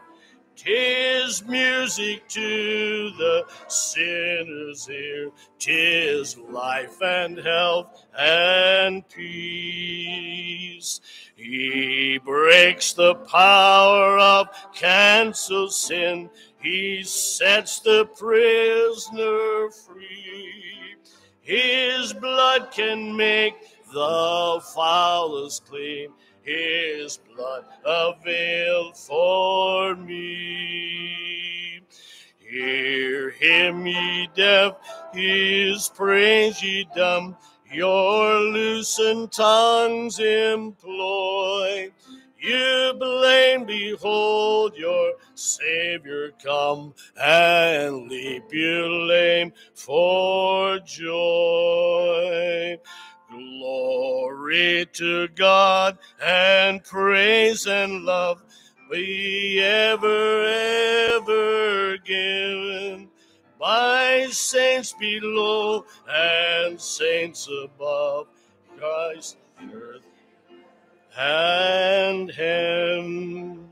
Tis music to the sinner's ear, tis life and health and peace. He breaks the power of cancel sin, he sets the prisoner free. His blood can make the foulest clean. His blood availed for me. Hear him, ye deaf, his praise ye dumb, your loosened tongues employ. You blame, behold your Savior come, and leap you lame for joy. Glory to God and praise and love be ever, ever given by saints below and saints above. Christ, earth and him.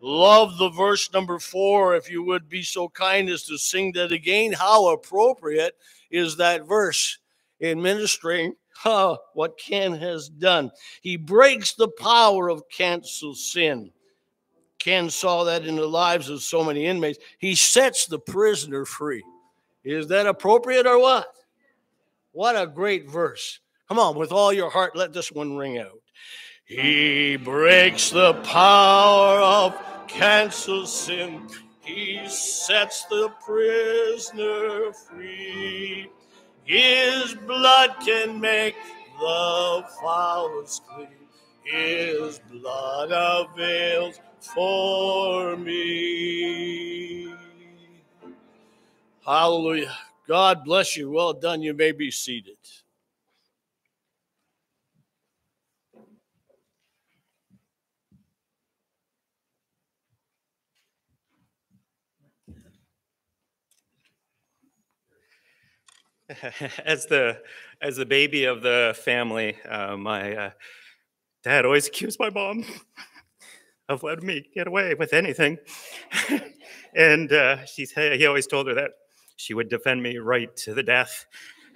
Love the verse number four, if you would be so kind as to sing that again. How appropriate is that verse in ministering huh, what Ken has done? He breaks the power of cancel sin. Ken saw that in the lives of so many inmates. He sets the prisoner free. Is that appropriate or what? What a great verse. Come on, with all your heart, let this one ring out. He breaks the power of cancel sin. He sets the prisoner free. His blood can make the foulest clean. His blood avails for me. Hallelujah. God bless you. Well done. You may be seated. <laughs> as the as the baby of the family, uh, my uh, dad always accused my mom <laughs> of letting me get away with anything, <laughs> and uh, she he always told her that she would defend me right to the death.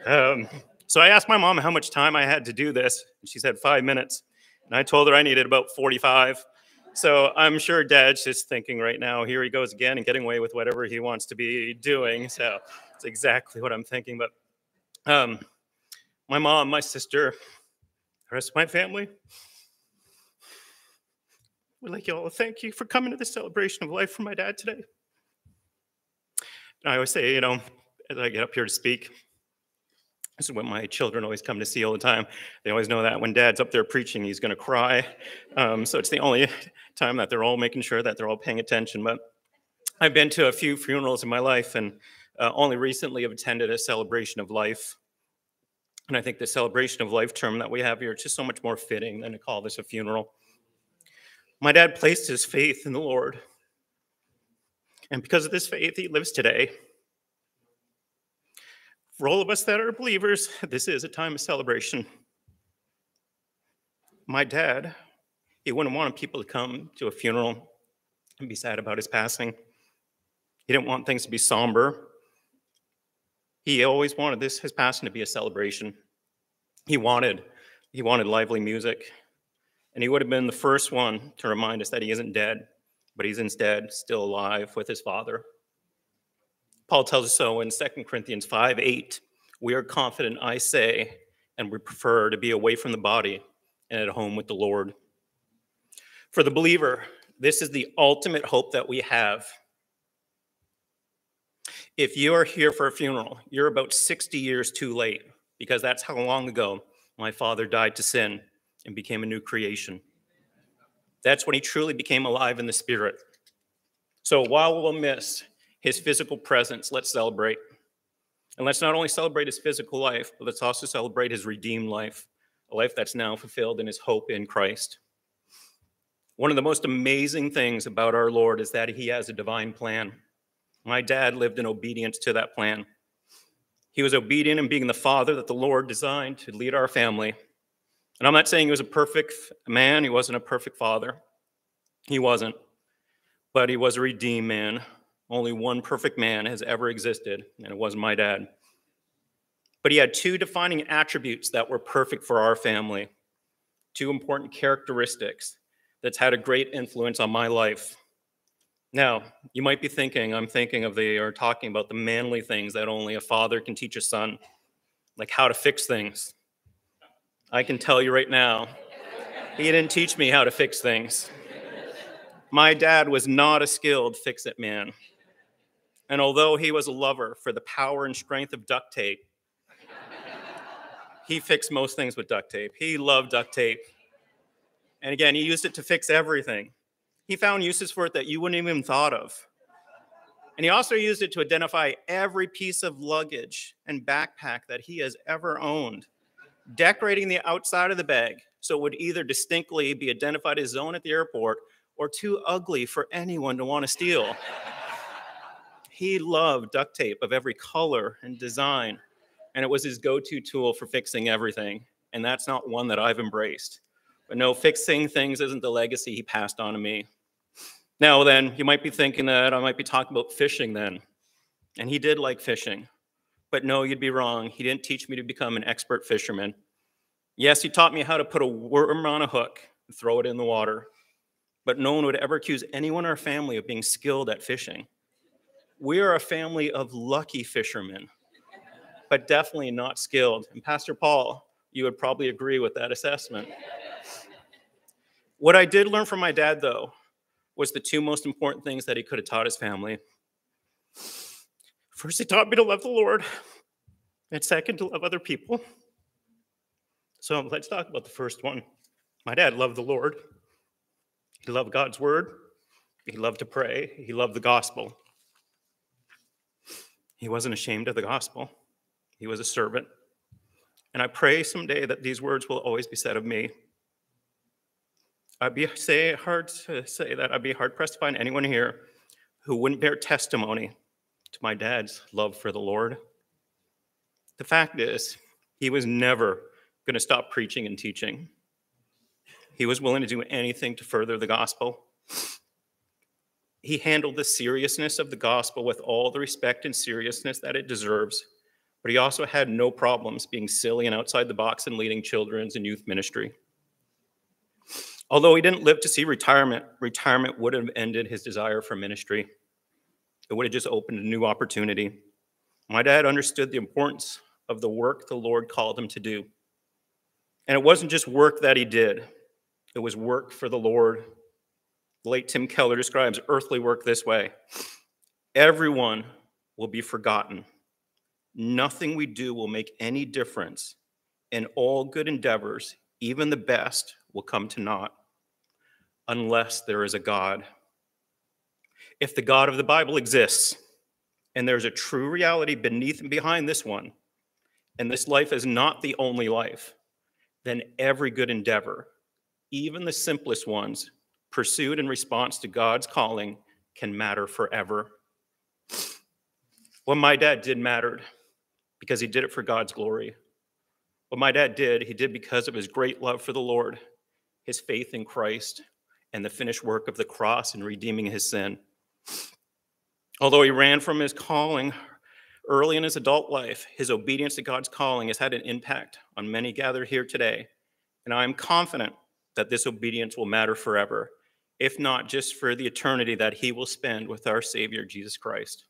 Um, so I asked my mom how much time I had to do this, and she said five minutes, and I told her I needed about forty-five. So I'm sure Dad's just thinking right now, here he goes again and getting away with whatever he wants to be doing. So it's exactly what I'm thinking. But um, my mom, my sister, the rest of my family would like you all to thank you for coming to the celebration of life for my dad today. And I always say, you know, as I get up here to speak, this is what my children always come to see all the time. They always know that when dad's up there preaching, he's going to cry. Um, so it's the only time that they're all making sure that they're all paying attention. But I've been to a few funerals in my life and uh, only recently have attended a celebration of life. And I think the celebration of life term that we have here is just so much more fitting than to call this a funeral. My dad placed his faith in the Lord. And because of this faith, he lives today. For all of us that are believers, this is a time of celebration. My dad, he wouldn't want people to come to a funeral and be sad about his passing. He didn't want things to be somber. He always wanted this, his passing to be a celebration. He wanted, he wanted lively music. And he would have been the first one to remind us that he isn't dead, but he's instead still alive with his Father. Paul tells us so in 2 Corinthians 5 8. We are confident, I say, and we prefer to be away from the body and at home with the Lord. For the believer, this is the ultimate hope that we have. If you are here for a funeral, you're about 60 years too late because that's how long ago my father died to sin and became a new creation. That's when he truly became alive in the spirit. So while we'll miss his physical presence, let's celebrate. And let's not only celebrate his physical life, but let's also celebrate his redeemed life, a life that's now fulfilled in his hope in Christ. One of the most amazing things about our Lord is that he has a divine plan. My dad lived in obedience to that plan. He was obedient in being the father that the Lord designed to lead our family. And I'm not saying he was a perfect man, he wasn't a perfect father. He wasn't. But he was a redeemed man. Only one perfect man has ever existed, and it wasn't my dad. But he had two defining attributes that were perfect for our family, two important characteristics that's had a great influence on my life. Now, you might be thinking, I'm thinking of the, or talking about the manly things that only a father can teach a son, like how to fix things. I can tell you right now, he didn't teach me how to fix things. My dad was not a skilled fix it man. And although he was a lover for the power and strength of duct tape, he fixed most things with duct tape. He loved duct tape. And again, he used it to fix everything. He found uses for it that you wouldn't even thought of. And he also used it to identify every piece of luggage and backpack that he has ever owned, decorating the outside of the bag so it would either distinctly be identified as his own at the airport or too ugly for anyone to want to steal. he loved duct tape of every color and design, and it was his go to tool for fixing everything. And that's not one that I've embraced. But no, fixing things isn't the legacy he passed on to me. Now, then, you might be thinking that I might be talking about fishing then. And he did like fishing. But no, you'd be wrong. He didn't teach me to become an expert fisherman. Yes, he taught me how to put a worm on a hook and throw it in the water. But no one would ever accuse anyone in our family of being skilled at fishing. We are a family of lucky fishermen, but definitely not skilled. And Pastor Paul, you would probably agree with that assessment. What I did learn from my dad, though, was the two most important things that he could have taught his family. First, he taught me to love the Lord, and second, to love other people. So let's talk about the first one. My dad loved the Lord. He loved God's word. He loved to pray. He loved the gospel. He wasn't ashamed of the gospel. He was a servant. And I pray someday that these words will always be said of me I'd be say hard to say that I'd be hard pressed to find anyone here who wouldn't bear testimony to my dad's love for the Lord. The fact is, he was never going to stop preaching and teaching. He was willing to do anything to further the gospel. He handled the seriousness of the gospel with all the respect and seriousness that it deserves, but he also had no problems being silly and outside the box and leading children's and youth ministry. Although he didn't live to see retirement, retirement would have ended his desire for ministry. It would have just opened a new opportunity. My dad understood the importance of the work the Lord called him to do. And it wasn't just work that he did, it was work for the Lord. The late Tim Keller describes earthly work this way Everyone will be forgotten. Nothing we do will make any difference, and all good endeavors, even the best, will come to naught unless there is a God. If the God of the Bible exists, and there's a true reality beneath and behind this one, and this life is not the only life, then every good endeavor, even the simplest ones, pursued in response to God's calling, can matter forever. What my dad did mattered because he did it for God's glory. What my dad did, he did because of his great love for the Lord, his faith in Christ, and the finished work of the cross in redeeming his sin. Although he ran from his calling early in his adult life, his obedience to God's calling has had an impact on many gathered here today. And I am confident that this obedience will matter forever, if not just for the eternity that he will spend with our Savior, Jesus Christ.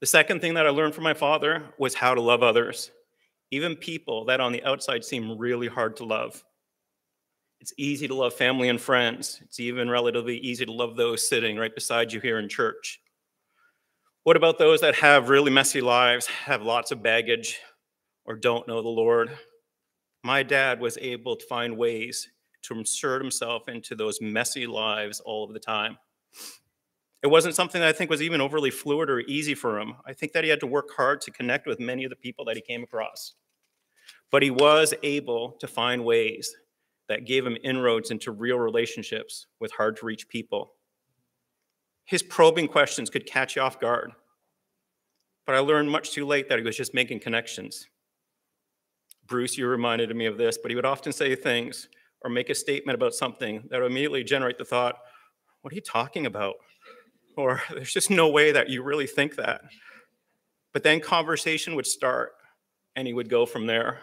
The second thing that I learned from my father was how to love others, even people that on the outside seem really hard to love. It's easy to love family and friends. It's even relatively easy to love those sitting right beside you here in church. What about those that have really messy lives, have lots of baggage, or don't know the Lord? My dad was able to find ways to insert himself into those messy lives all of the time. It wasn't something that I think was even overly fluid or easy for him. I think that he had to work hard to connect with many of the people that he came across. But he was able to find ways that gave him inroads into real relationships with hard to reach people. His probing questions could catch you off guard, but I learned much too late that he was just making connections. Bruce, you reminded me of this, but he would often say things or make a statement about something that would immediately generate the thought, What are you talking about? Or <laughs> there's just no way that you really think that. But then conversation would start and he would go from there.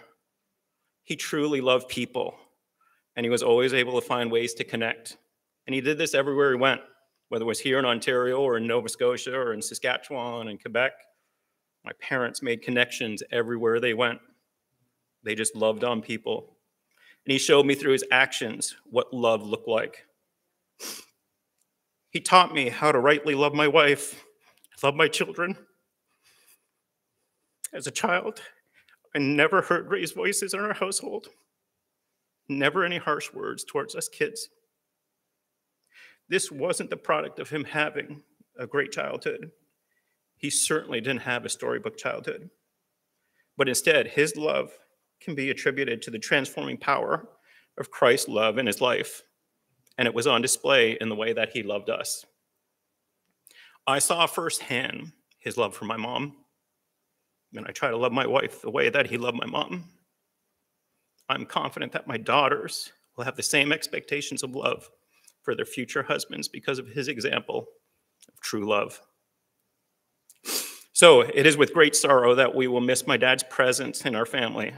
He truly loved people and he was always able to find ways to connect. And he did this everywhere he went, whether it was here in Ontario or in Nova Scotia or in Saskatchewan and Quebec. My parents made connections everywhere they went. They just loved on people. And he showed me through his actions what love looked like. He taught me how to rightly love my wife, love my children. As a child, I never heard raised voices in our household, never any harsh words towards us kids. This wasn't the product of him having a great childhood. He certainly didn't have a storybook childhood. But instead, his love can be attributed to the transforming power of Christ's love in his life, and it was on display in the way that he loved us. I saw firsthand his love for my mom, and I try to love my wife the way that he loved my mom. I'm confident that my daughters will have the same expectations of love for their future husbands because of his example of true love. So it is with great sorrow that we will miss my dad's presence in our family,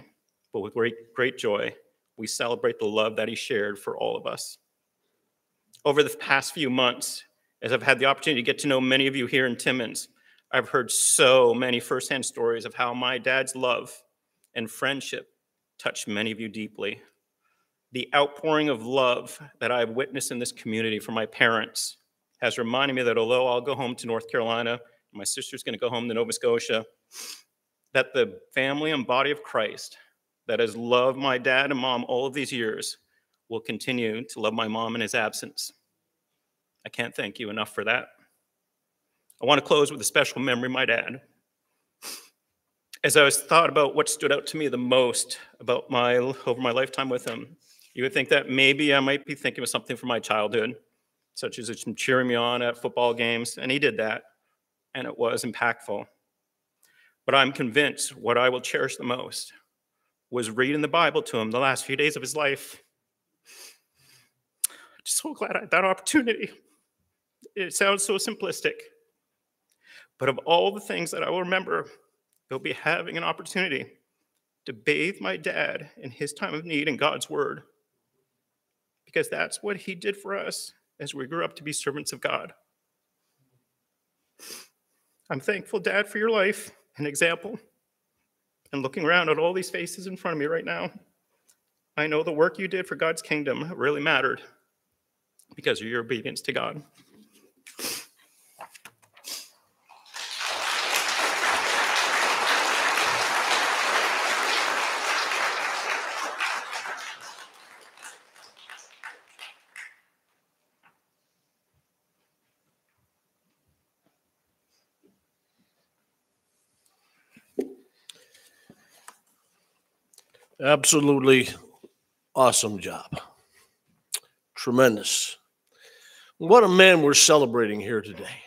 but with great, great joy, we celebrate the love that he shared for all of us. Over the past few months, as I've had the opportunity to get to know many of you here in Timmins, I've heard so many firsthand stories of how my dad's love and friendship touched many of you deeply. The outpouring of love that I've witnessed in this community from my parents has reminded me that although I'll go home to North Carolina, my sister's going to go home to Nova Scotia, that the family and body of Christ that has loved my dad and mom all of these years will continue to love my mom in his absence. I can't thank you enough for that. I want to close with a special memory my dad. As I was thought about what stood out to me the most about my over my lifetime with him, you would think that maybe I might be thinking of something from my childhood, such as him cheering me on at football games, and he did that, and it was impactful. But I'm convinced what I will cherish the most was reading the Bible to him the last few days of his life. Just so glad I had that opportunity. It sounds so simplistic. But of all the things that I will remember, it'll be having an opportunity to bathe my dad in his time of need in God's word. Because that's what he did for us as we grew up to be servants of God. I'm thankful, Dad, for your life and example and looking around at all these faces in front of me right now, I know the work you did for God's kingdom really mattered because of your obedience to God. Absolutely awesome job. Tremendous. What a man we're celebrating here today.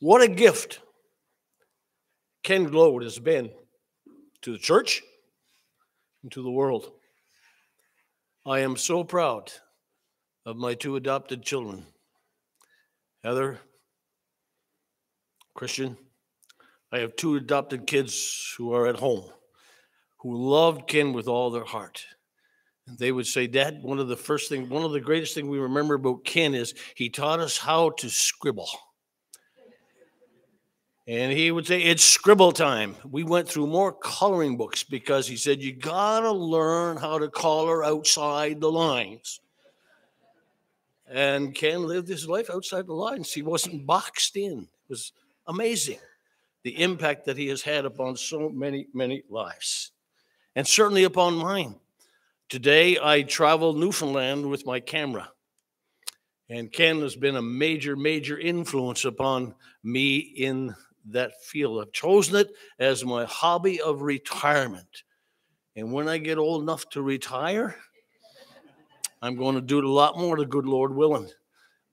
What a gift Ken Gloade has been to the church and to the world. I am so proud of my two adopted children, Heather, Christian. I have two adopted kids who are at home who loved Ken with all their heart. And they would say, Dad, one of the first things, one of the greatest things we remember about Ken is he taught us how to scribble. And he would say, It's scribble time. We went through more coloring books because he said, You got to learn how to color outside the lines. And Ken lived his life outside the lines. He wasn't boxed in. It was amazing the impact that he has had upon so many, many lives and certainly upon mine. Today, I travel Newfoundland with my camera. And Ken has been a major, major influence upon me in that field. I've chosen it as my hobby of retirement. And when I get old enough to retire, I'm going to do it a lot more, the good Lord willing.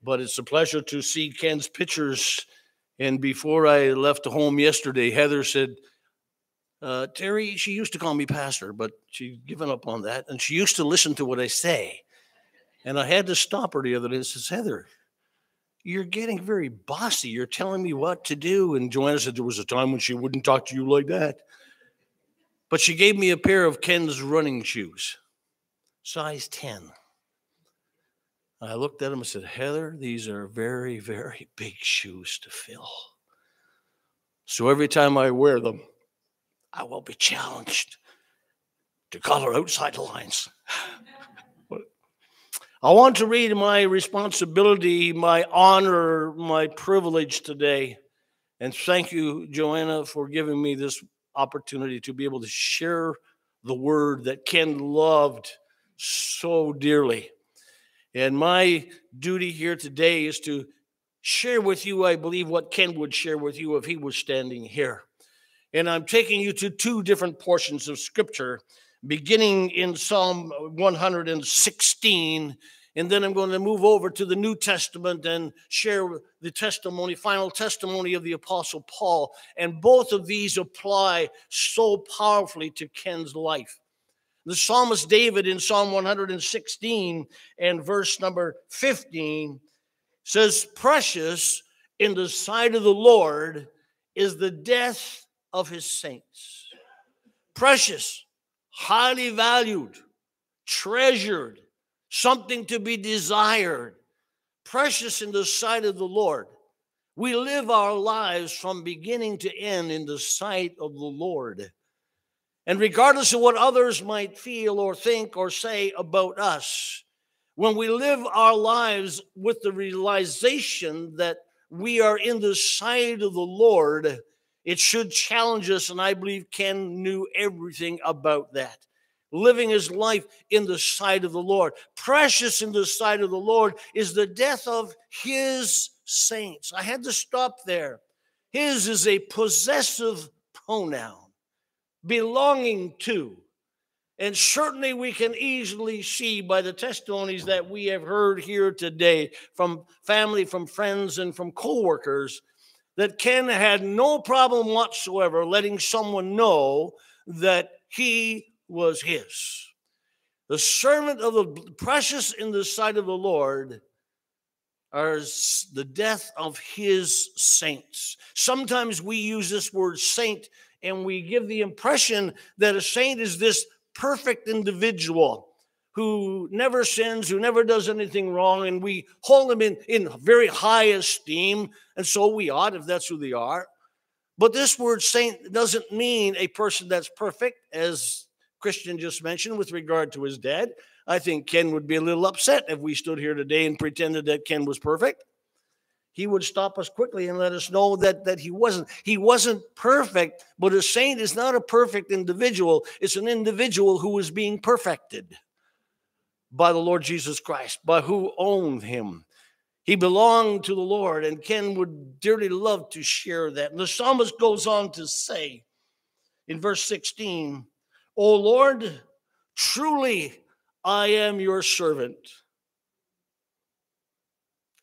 But it's a pleasure to see Ken's pictures. And before I left home yesterday, Heather said, uh, Terry, she used to call me pastor, but she's given up on that. And she used to listen to what I say. And I had to stop her the other day and says, Heather, you're getting very bossy. You're telling me what to do. And Joanna said there was a time when she wouldn't talk to you like that. But she gave me a pair of Ken's running shoes, size 10. I looked at them and said, Heather, these are very, very big shoes to fill. So every time I wear them, I will be challenged to color outside the lines. I want to read my responsibility, my honor, my privilege today. And thank you, Joanna, for giving me this opportunity to be able to share the word that Ken loved so dearly. And my duty here today is to share with you, I believe, what Ken would share with you if he was standing here. And I'm taking you to two different portions of scripture beginning in Psalm uh, 116. And then I'm going to move over to the New Testament and share the testimony, final testimony of the Apostle Paul. And both of these apply so powerfully to Ken's life. The psalmist David in Psalm 116 and verse number 15 says, Precious in the sight of the Lord is the death of his saints. Precious highly valued, treasured, something to be desired, precious in the sight of the Lord. We live our lives from beginning to end in the sight of the Lord. And regardless of what others might feel or think or say about us, when we live our lives with the realization that we are in the sight of the Lord, it should challenge us, and I believe Ken knew everything about that. Living his life in the sight of the Lord. Precious in the sight of the Lord is the death of his saints. I had to stop there. His is a possessive pronoun, belonging to. And certainly we can easily see by the testimonies that we have heard here today from family, from friends, and from co-workers that Ken had no problem whatsoever letting someone know that he was his. The servant of the precious in the sight of the Lord are the death of his saints. Sometimes we use this word saint and we give the impression that a saint is this perfect individual who never sins, who never does anything wrong, and we hold them in, in very high esteem, and so we ought if that's who they are. But this word saint doesn't mean a person that's perfect, as Christian just mentioned with regard to his dad. I think Ken would be a little upset if we stood here today and pretended that Ken was perfect. He would stop us quickly and let us know that, that he wasn't. He wasn't perfect, but a saint is not a perfect individual. It's an individual who is being perfected by the Lord Jesus Christ, by who owned him. He belonged to the Lord, and Ken would dearly love to share that. And the psalmist goes on to say in verse 16, O Lord, truly I am your servant.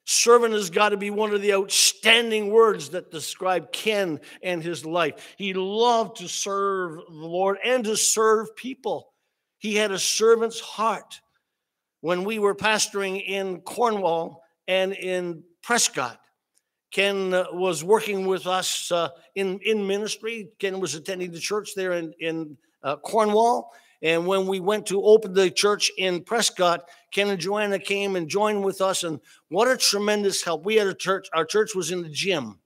Servant has got to be one of the outstanding words that describe Ken and his life. He loved to serve the Lord and to serve people. He had a servant's heart when we were pastoring in Cornwall and in Prescott. Ken uh, was working with us uh, in, in ministry. Ken was attending the church there in, in uh, Cornwall. And when we went to open the church in Prescott, Ken and Joanna came and joined with us. And what a tremendous help. We had a church, our church was in the gym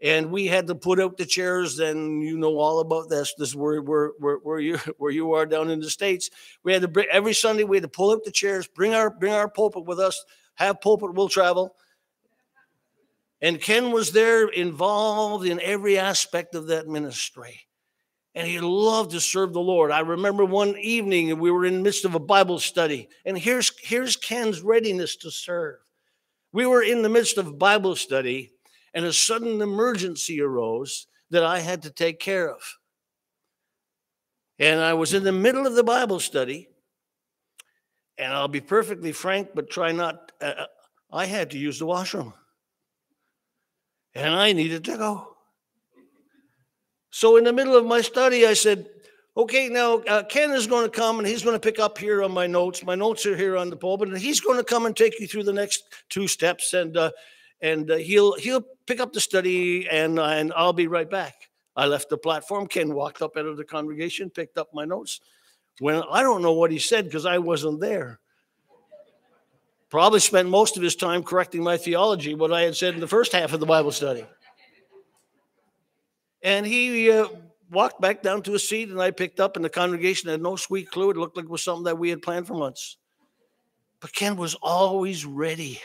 and we had to put out the chairs. And you know all about this. This is where, where, where, where you <laughs> where you are down in the states. We had to bring every Sunday. We had to pull out the chairs, bring our bring our pulpit with us. Have pulpit we'll travel. And Ken was there involved in every aspect of that ministry. And he loved to serve the Lord. I remember one evening we were in the midst of a Bible study, and here's, here's Ken's readiness to serve. We were in the midst of Bible study, and a sudden emergency arose that I had to take care of. And I was in the middle of the Bible study, and I'll be perfectly frank, but try not. Uh, uh I had to use the washroom, and I needed to go. So, in the middle of my study, I said, Okay, now uh, Ken is going to come and he's going to pick up here on my notes. My notes are here on the pulpit, and he's going to come and take you through the next two steps, and uh, and uh, he'll he'll pick up the study, and and I'll be right back. I left the platform. Ken walked up out of the congregation, picked up my notes. When I don't know what he said because I wasn't there. Probably spent most of his time correcting my theology, what I had said in the first half of the Bible study. And he uh, walked back down to a seat and I picked up, and the congregation had no sweet clue. It looked like it was something that we had planned for months. But Ken was always ready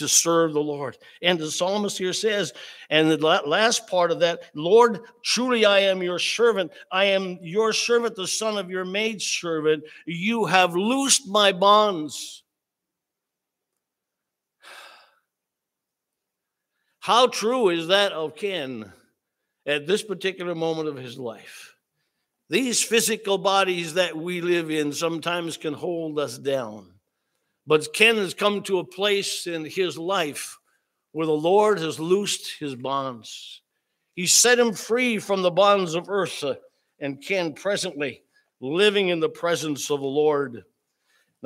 to serve the Lord. And the psalmist here says, and the last part of that, Lord, truly I am your servant. I am your servant, the son of your maidservant. You have loosed my bonds. <sighs> How true is that of Ken? at this particular moment of his life. These physical bodies that we live in sometimes can hold us down. But Ken has come to a place in his life where the Lord has loosed his bonds. He set him free from the bonds of earth, uh, and Ken presently living in the presence of the Lord. And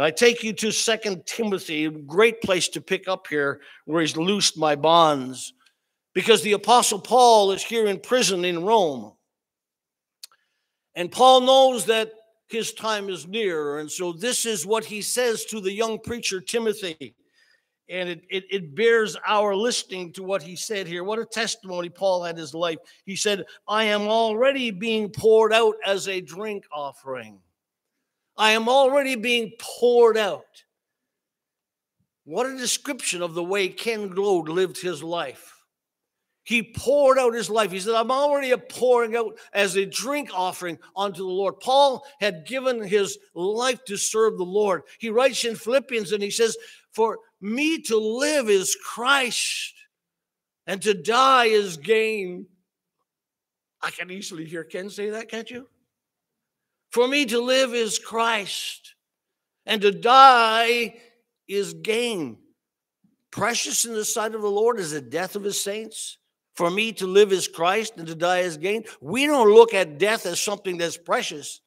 I take you to Second Timothy, a great place to pick up here, where he's loosed my bonds because the Apostle Paul is here in prison in Rome. And Paul knows that his time is near. And so this is what he says to the young preacher Timothy. And it, it, it, bears our listening to what he said here. What a testimony Paul had his life. He said, I am already being poured out as a drink offering. I am already being poured out. What a description of the way Ken Gloade lived his life. He poured out his life. He said, I'm already a pouring out as a drink offering unto the Lord. Paul had given his life to serve the Lord. He writes in Philippians and he says, For me to live is Christ, and to die is gain. I can easily hear Ken say that, can't you? For me to live is Christ, and to die is gain. Precious in the sight of the Lord is the death of his saints for me to live as Christ and to die as gain. We don't look at death as something that's precious.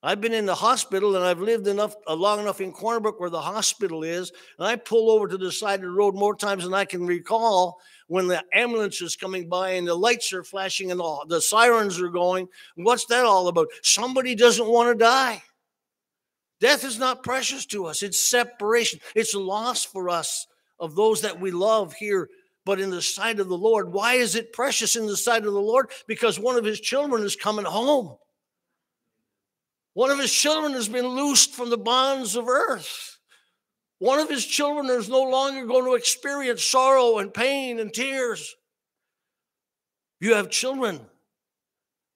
I've been in the hospital and I've lived enough uh, long enough in Corner Brook where the hospital is, and I pull over to the side of the road more times than I can recall when the ambulance is coming by and the lights are flashing and the, the sirens are going. What's that all about? Somebody doesn't want to die. Death is not precious to us. It's separation. It's loss for us of those that we love here but in the sight of the Lord. Why is it precious in the sight of the Lord? Because one of his children is coming home. One of his children has been loosed from the bonds of earth. One of his children is no longer going to experience sorrow and pain and tears. You have children.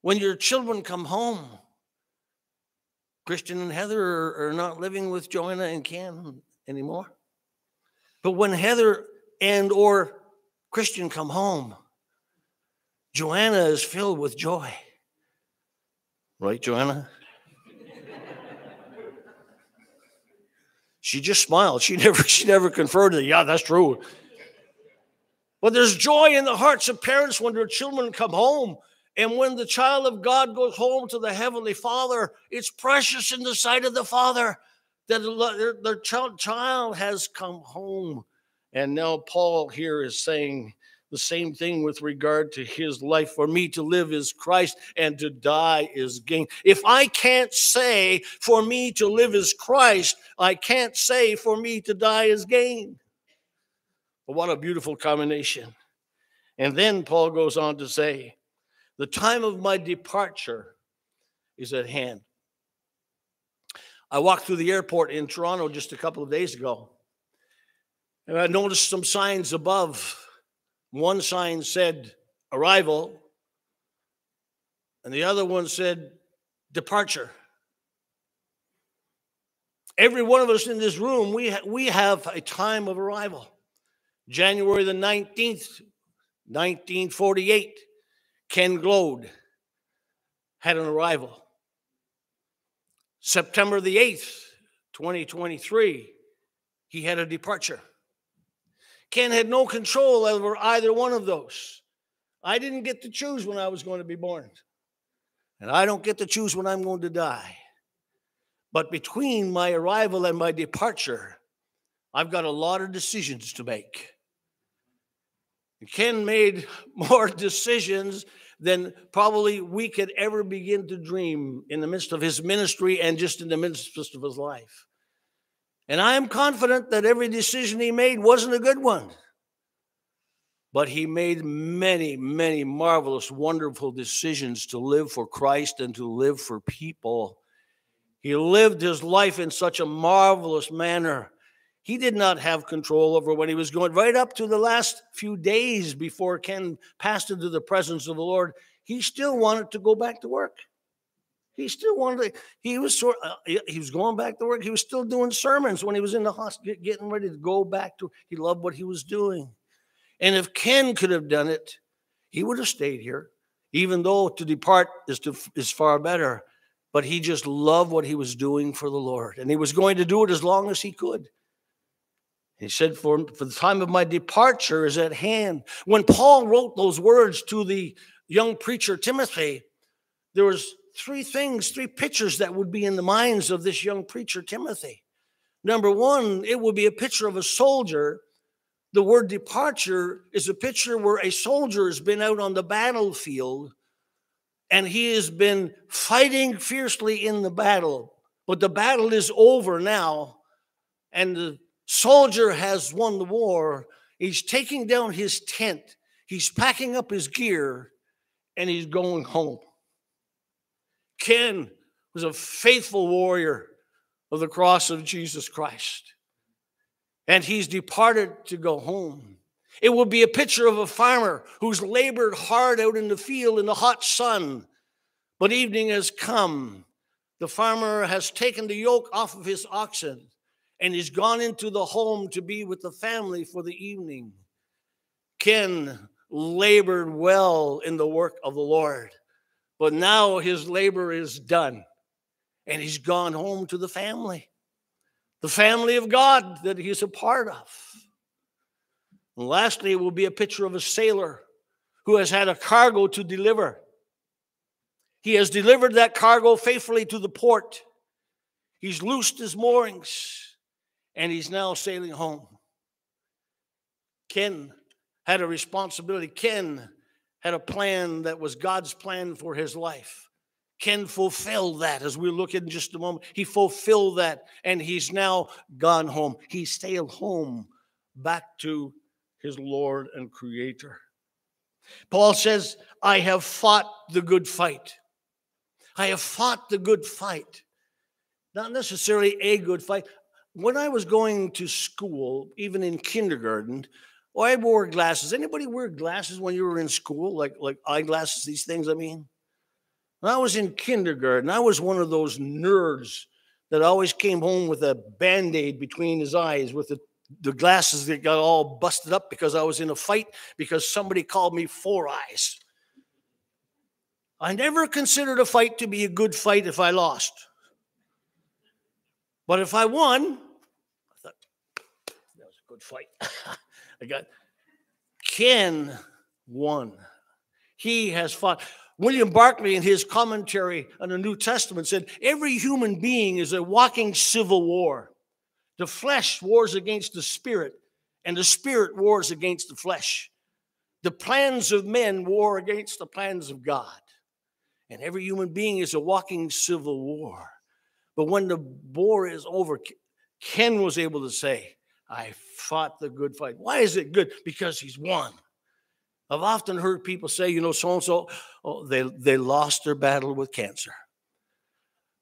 When your children come home, Christian and Heather are, not living with Joanna and Ken anymore. But when Heather and or Christian come home, Joanna is filled with joy. Right, Joanna? she just smiled. She <laughs> never, she never confirmed it. Yeah, that's true. But there's joy in the hearts of parents when their children come home. And when the child of God goes home to the Heavenly Father, it's precious in the sight of the Father that their, child, child has come home. And now Paul here is saying the same thing with regard to his life. For me to live is Christ and to die is gain. If I can't say for me to live is Christ, I can't say for me to die is gain. But what a beautiful combination. And then Paul goes on to say, the time of my departure is at hand. I walked through the airport in Toronto just a couple of days ago. And I noticed some signs above. One sign said arrival, and the other one said departure. Every one of us in this room, we, ha- we have a time of arrival. January the 19th, 1948, Ken Gloade had an arrival. September the 8th, 2023, he had a departure. Ken had no control over either one of those. I didn't get to choose when I was going to be born, and I don't get to choose when I'm going to die. But between my arrival and my departure, I've got a lot of decisions to make. Ken made <laughs> more decisions than probably we could ever begin to dream in the midst of his ministry and just in the midst of his life. And I am confident that every decision he made wasn't a good one. But he made many, many marvelous, wonderful decisions to live for Christ and to live for people. He lived his life in such a marvelous manner he did not have control over when he was going right up to the last few days before Ken passed into the presence of the Lord. He still wanted to go back to work. He still wanted to, he was sort uh, he was going back to work. He was still doing sermons when he was in the hospital, getting ready to go back to, he loved what he was doing. And if Ken could have done it, he would have stayed here, even though to depart is, to, is far better. But he just loved what he was doing for the Lord. And he was going to do it as long as he could. He said, for, for the time of my departure is at hand. When Paul wrote those words to the young preacher Timothy, there was three things, three pictures that would be in the minds of this young preacher Timothy. Number one, it would be a picture of a soldier. The word departure is a picture where a soldier has been out on the battlefield and he has been fighting fiercely in the battle. But the battle is over now, and the soldier has won the war. He's taking down his tent, he's packing up his gear, and he's going home. Ken was a faithful warrior of the cross of Jesus Christ, and he's departed to go home. It will be a picture of a farmer who's labored hard out in the field in the hot sun, but evening has come. The farmer has taken the yoke off of his oxen and he's gone into the home to be with the family for the evening. Ken labored well in the work of the Lord, but now his labor is done and he's gone home to the family, the family of God that he's a part of. And lastly, it will be a picture of a sailor who has had a cargo to deliver. He has delivered that cargo faithfully to the port. He's loosed his moorings and he's now sailing home. Ken had a responsibility. Ken had a plan that was God's plan for his life. Ken fulfilled that as we look in just a moment. He fulfilled that and he's now gone home. He sailed home back to his Lord and Creator. Paul says, I have fought the good fight. I have fought the good fight. Not necessarily a good fight when I was going to school, even in kindergarten, well, I wore glasses. Anybody wear glasses when you were in school, like like eyeglasses? These things, I mean. When I was in kindergarten, I was one of those nerds that always came home with a band-aid between his eyes with the, the glasses that got all busted up because I was in a fight because somebody called me four eyes. I never considered a fight to be a good fight if I lost. But if I won, I thought that was a good fight. <laughs> I got Ken won. He has fought. William Barclay, in his commentary on the New Testament, said every human being is a walking civil war. The flesh wars against the spirit, and the spirit wars against the flesh. The plans of men war against the plans of God. And every human being is a walking civil war. But when the war is over, Ken was able to say, I fought the good fight. Why is it good? Because he's won. I've often heard people say, you know, so and so, they, they lost their battle with cancer.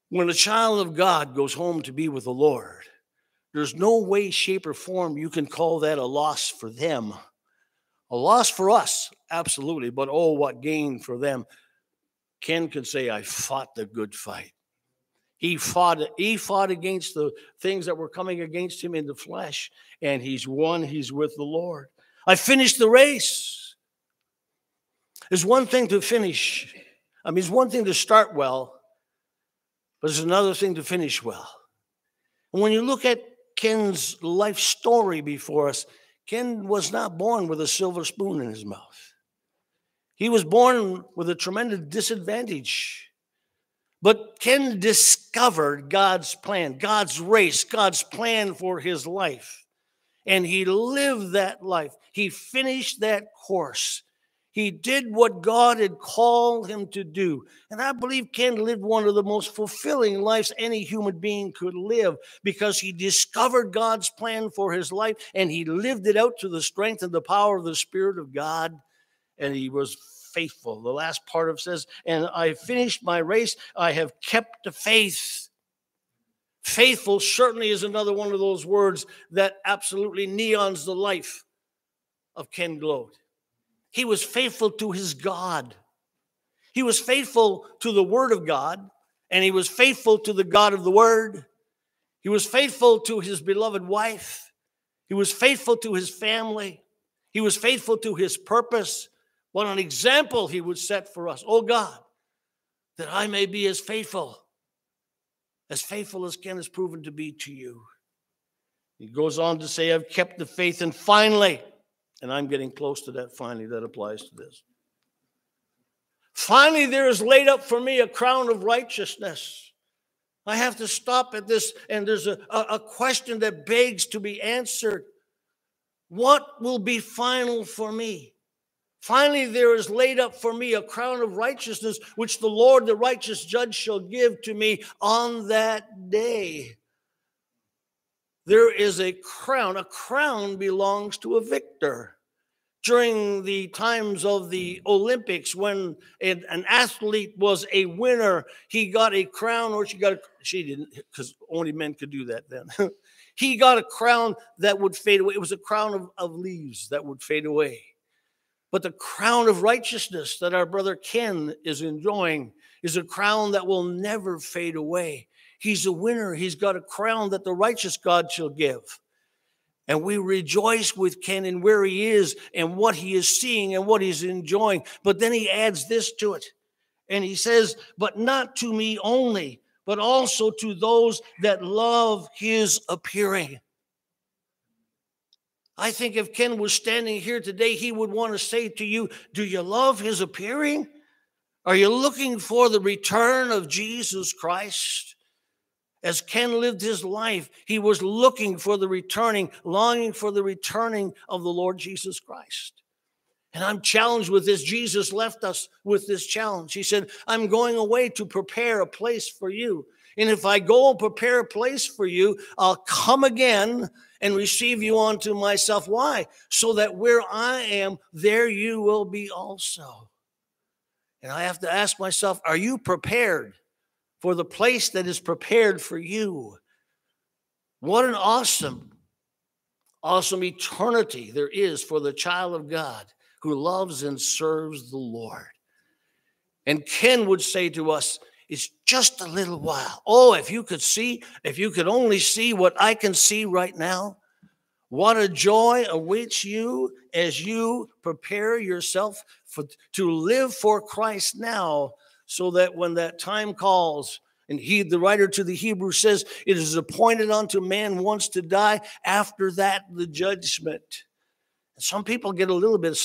When a child of God goes home to be with the Lord, there's no way, shape, or form you can call that a loss for them. A loss for us, absolutely, but oh, what gain for them. Ken could say, I fought the good fight. He fought, he fought against the things that were coming against him in the flesh, and he's won. He's with the Lord. I finished the race. There's one thing to finish. I mean, it's one thing to start well, but it's another thing to finish well. And when you look at Ken's life story before us, Ken was not born with a silver spoon in his mouth. He was born with a tremendous disadvantage. But Ken discovered God's plan, God's race, God's plan for his life. And he lived that life. He finished that course. He did what God had called him to do. And I believe Ken lived one of the most fulfilling lives any human being could live because he discovered God's plan for his life and he lived it out to the strength and the power of the Spirit of God. And he was faithful. The last part of says, And I finished my race, I have kept the faith. Faithful certainly is another one of those words that absolutely neons the life of Ken Gloade. He was faithful to his God. He was faithful to the Word of God, and he was faithful to the God of the Word. He was faithful to his beloved wife. He was faithful to his family. He was faithful to his purpose. What an example he would set for us. Oh God, that I may be as faithful, as faithful as Ken has proven to be to you. He goes on to say, I've kept the faith. And finally, and I'm getting close to that finally, that applies to this. Finally, there is laid up for me a crown of righteousness. I have to stop at this, and there's a, a, question that begs to be answered. What will be final for me? Finally, there is laid up for me a crown of righteousness, which the Lord, the righteous judge, shall give to me on that day. There is a crown. A crown belongs to a victor. During the times of the Olympics, when an, athlete was a winner, he got a crown, or she got a, she didn't, because only men could do that then. <laughs> he got a crown that would fade away. It was a crown of, of leaves that would fade away. But the crown of righteousness that our brother Ken is enjoying is a crown that will never fade away. He's a winner. He's got a crown that the righteous God shall give. And we rejoice with Ken in where he is and what he is seeing and what he's enjoying. But then he adds this to it. And he says, But not to me only, but also to those that love his appearing. I think if Ken was standing here today, he would want to say to you, Do you love his appearing? Are you looking for the return of Jesus Christ? As Ken lived his life, he was looking for the returning, longing for the returning of the Lord Jesus Christ. And I'm challenged with this. Jesus left us with this challenge. He said, I'm going away to prepare a place for you. And if I go and prepare a place for you, I'll come again and receive you unto myself. Why? So that where I am, there you will be also. And I have to ask myself, are you prepared? for the place that is prepared for you. What an awesome, awesome eternity there is for the child of God who loves and serves the Lord. And Ken would say to us, it's just a little while. Oh, if you could see, if you could only see what I can see right now, what a joy awaits you as you prepare yourself for, to live for Christ now so that when that time calls, and he, the writer to the Hebrews says, it is appointed unto man once to die, after that, the judgment. Some people get a little bit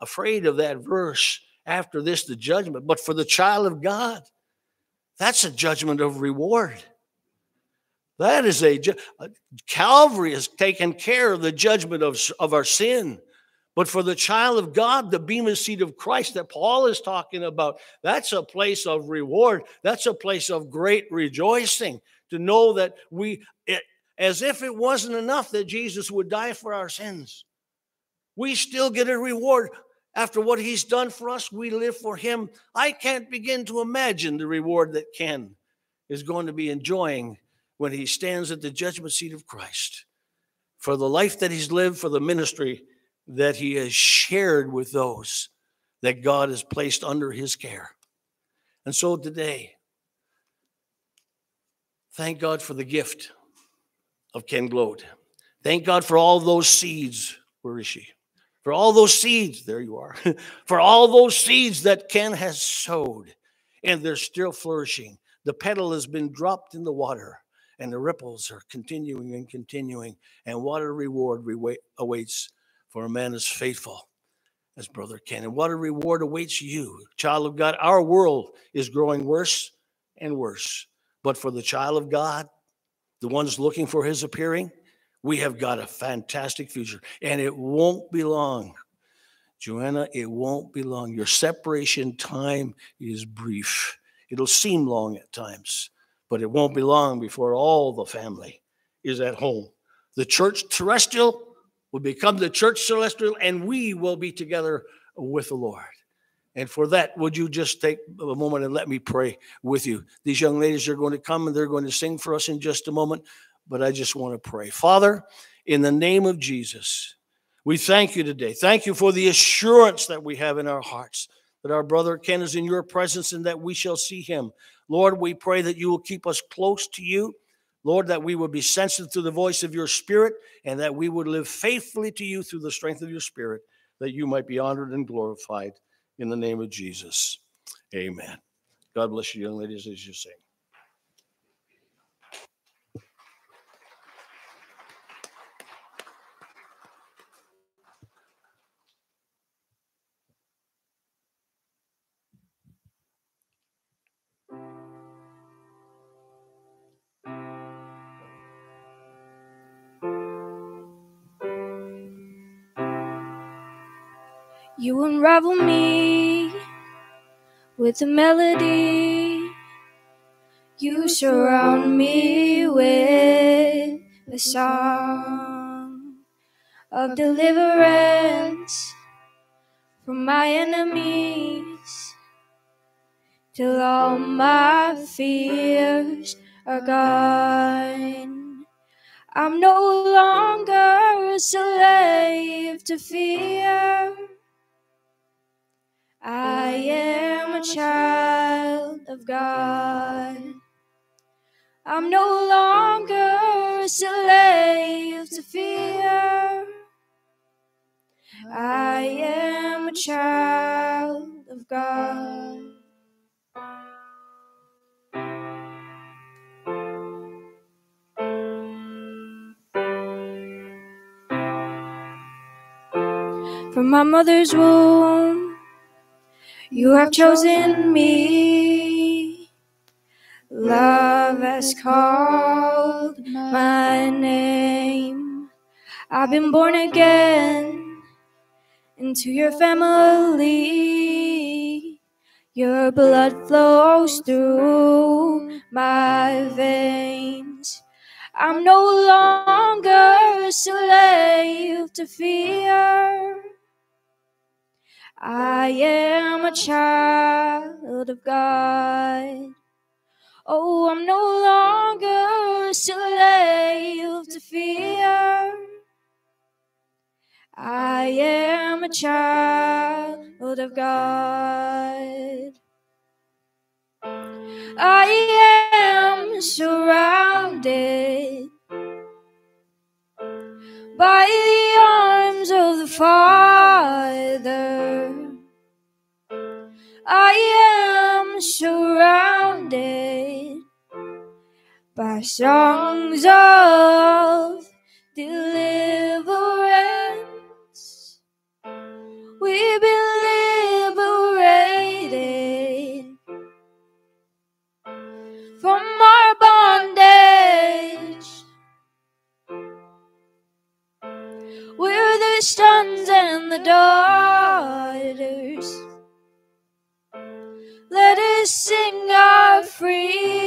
afraid of that verse, after this, the judgment. But for the child of God, that's a judgment of reward. That is a, uh, Calvary has taken care of the judgment of, of our sin. But for the child of God, the bema seat of Christ that Paul is talking about, that's a place of reward. That's a place of great rejoicing to know that we, it, as if it wasn't enough that Jesus would die for our sins, we still get a reward. After what he's done for us, we live for him. I can't begin to imagine the reward that Ken is going to be enjoying when he stands at the judgment seat of Christ for the life that he's lived, for the ministry that he has shared with those that God has placed under his care. And so today, thank God for the gift of Ken Gloade. Thank God for all those seeds. Where is she? For all those seeds, there you are. <laughs> for all those seeds that Ken has sowed, and they're still flourishing. The petal has been dropped in the water, and the ripples are continuing and continuing, and what a reward rewa- awaits for a man as faithful as Brother Ken. And what a reward awaits you, child of God. Our world is growing worse and worse. But for the child of God, the ones looking for his appearing, we have got a fantastic future. And it won't be long. Joanna, it won't be long. Your separation time is brief. It'll seem long at times, but it won't be long before all the family is at home. The church terrestrial will become the church celestial, and we will be together with the Lord. And for that, would you just take a moment and let me pray with you? These young ladies are going to come and they're going to sing for us in just a moment, but I just want to pray. Father, in the name of Jesus, we thank you today. Thank you for the assurance that we have in our hearts that our brother Ken is in your presence and that we shall see him. Lord, we pray that you will keep us close to you. Lord, that we would be sensitive to the voice of your spirit and that we would live faithfully to you through the strength of your spirit, that you might be honored and glorified in the name of Jesus. Amen. God bless you, young ladies, as you sing. You unravel me with a melody. You surround me with a song of deliverance from my enemies till all my fears are gone. I'm no longer a slave to fear. I am a child of God. I'm no longer a slave to fear. I am a child of God. From my mother's womb, you have chosen me. Love has called my name. I've been born again into your family. Your blood flows through my veins. I'm no longer a slave to fear. I am a child of God. Oh, I'm no longer slave to fear. I am a child of God. I am surrounded by the arms of the Father. I am surrounded by songs of deliverance. We've been liberated from our bondage. We're the sons and the daughters. Our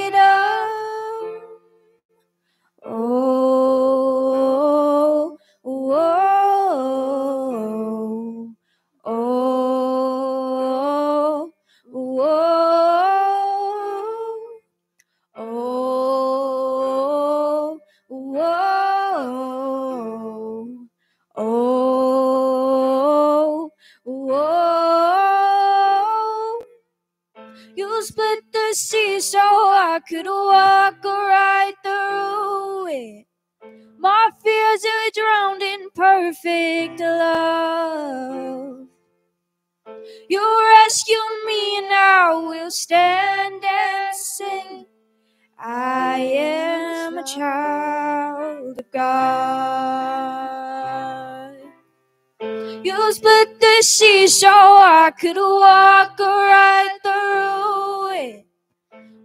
Split the sea so I could walk right through it.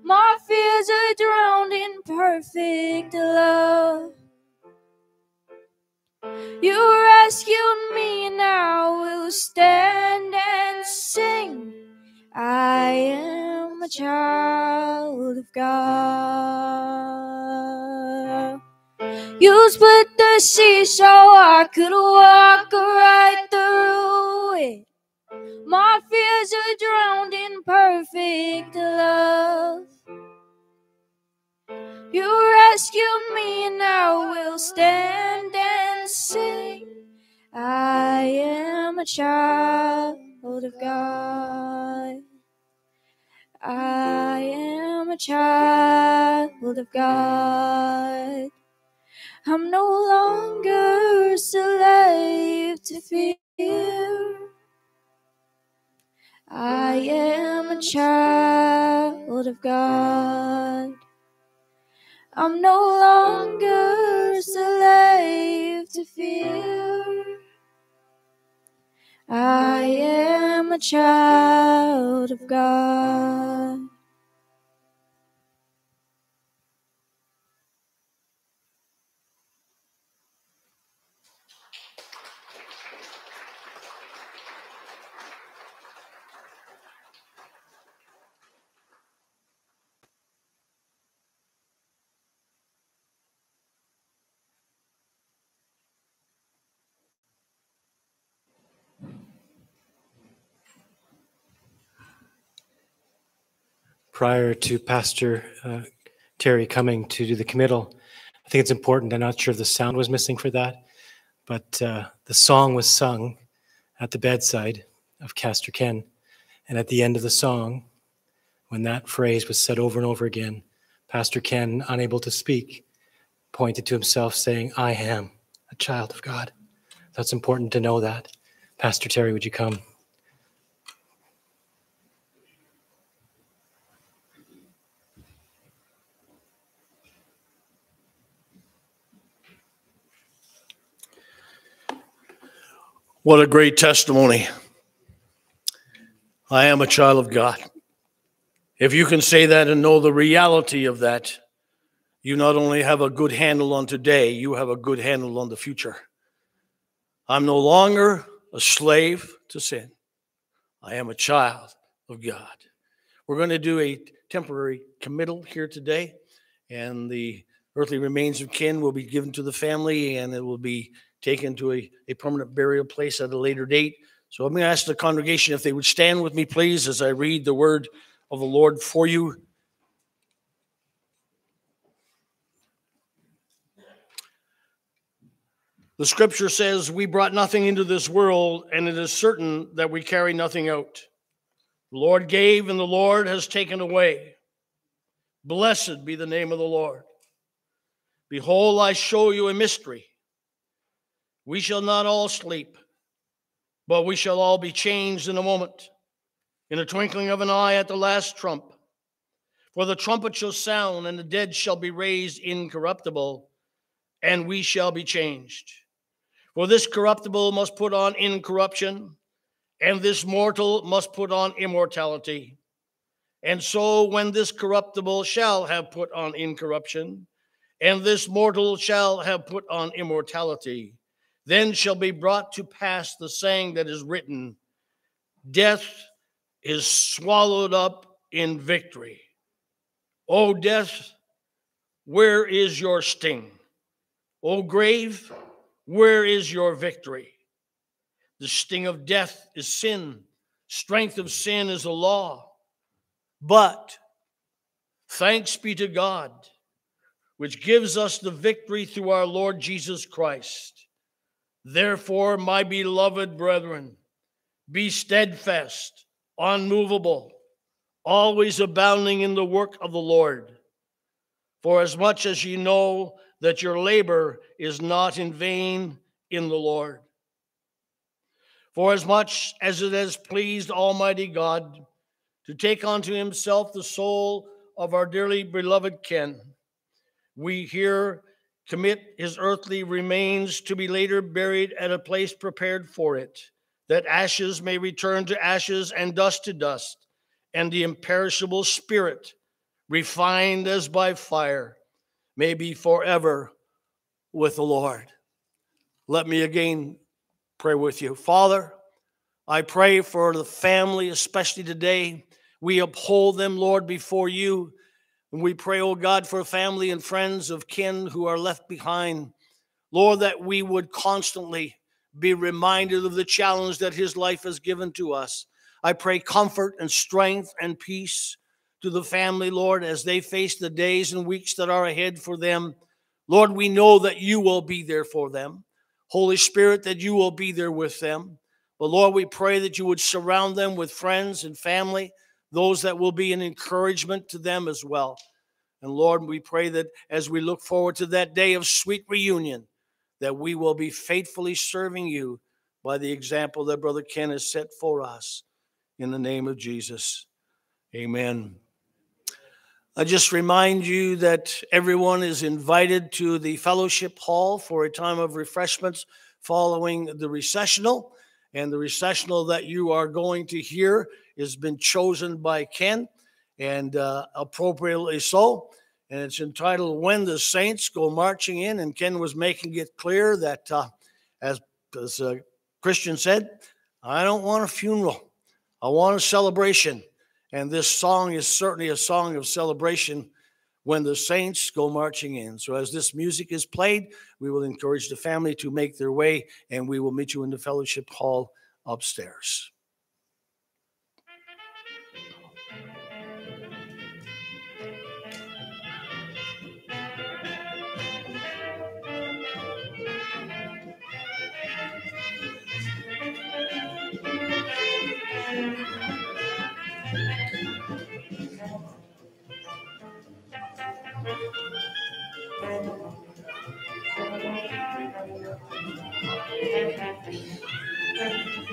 My fears are drowned in perfect love. You rescued me, and I will stand and sing. I am a child of God. You split the sea so I could walk right through it. My fears are drowned in perfect love. You rescued me, and I will stand and sing. I am a child of God. I am a child of God. I'm no longer slave to fear. I am a child of God. I'm no longer slave to fear. I am a child of God. Prior to Pastor uh, Terry coming to do the committal. I think it's important. I'm not sure if the sound was missing for that, but uh, the song was sung at the bedside of Pastor Ken. And at the end of the song, when that phrase was said over and over again, Pastor Ken, unable to speak, pointed to himself, saying, I am a child of God. That's important to know that. Pastor Terry, would you come? What a great testimony. I am a child of God. If you can say that and know the reality of that, you not only have a good handle on today, you have a good handle on the future. I'm no longer a slave to sin. I am a child of God. We're going to do a temporary committal here today, and the earthly remains of Ken will be given to the family, and it will be taken to a, a permanent burial place at a later date. So I'm going to ask the congregation if they would stand with me, please, as I read the word of the Lord for you. The scripture says, We brought nothing into this world, and it is certain that we carry nothing out. The Lord gave, and the Lord has taken away. Blessed be the name of the Lord. Behold, I show you a mystery. We shall not all sleep, but we shall all be changed in a moment, in a twinkling of an eye at the last trump. For the trumpet shall sound, and the dead shall be raised incorruptible, and we shall be changed. For this corruptible must put on incorruption, and this mortal must put on immortality. And so, when this corruptible shall have put on incorruption, and this mortal shall have put on immortality, then shall be brought to pass the saying that is written Death is swallowed up in victory. O death, where is your sting? O grave, where is your victory? The sting of death is sin, strength of sin is the law. But thanks be to God, which gives us the victory through our Lord Jesus Christ. Therefore, my beloved brethren, be steadfast, unmovable, always abounding in the work of the Lord. For as much as ye know that your labor is not in vain in the Lord. For as much as it has pleased Almighty God to take unto himself the soul of our dearly beloved Ken, we here commit his earthly remains to be later buried at a place prepared for it, that ashes may return to ashes and dust to dust, and the imperishable spirit, refined as by fire, may be forever with the Lord. Let me again pray with you. Father, I pray for the family, especially today. We uphold them, Lord, before you. And we pray, oh God, for family and friends of Ken who are left behind. Lord, that we would constantly be reminded of the challenge that his life has given to us. I pray comfort and strength and peace to the family, Lord, as they face the days and weeks that are ahead for them. Lord, we know that you will be there for them. Holy Spirit, that you will be there with them. But Lord, we pray that you would surround them with friends and family, those that will be an encouragement to them as well. And Lord, we pray that as we look forward to that day of sweet reunion, that we will be faithfully serving you by the example that Brother Ken has set for us. In the name of Jesus, amen. I just remind you that everyone is invited to the fellowship hall for a time of refreshments following the recessional. And the recessional that you are going to hear has been chosen by Ken, and uh, appropriately so. And it's entitled When the Saints Go Marching In. And Ken was making it clear that, uh, as, as Christian said, I don't want a funeral, I want a celebration. And this song is certainly a song of celebration when the saints go marching in. So, as this music is played, we will encourage the family to make their way, and we will meet you in the fellowship hall upstairs. Thank you.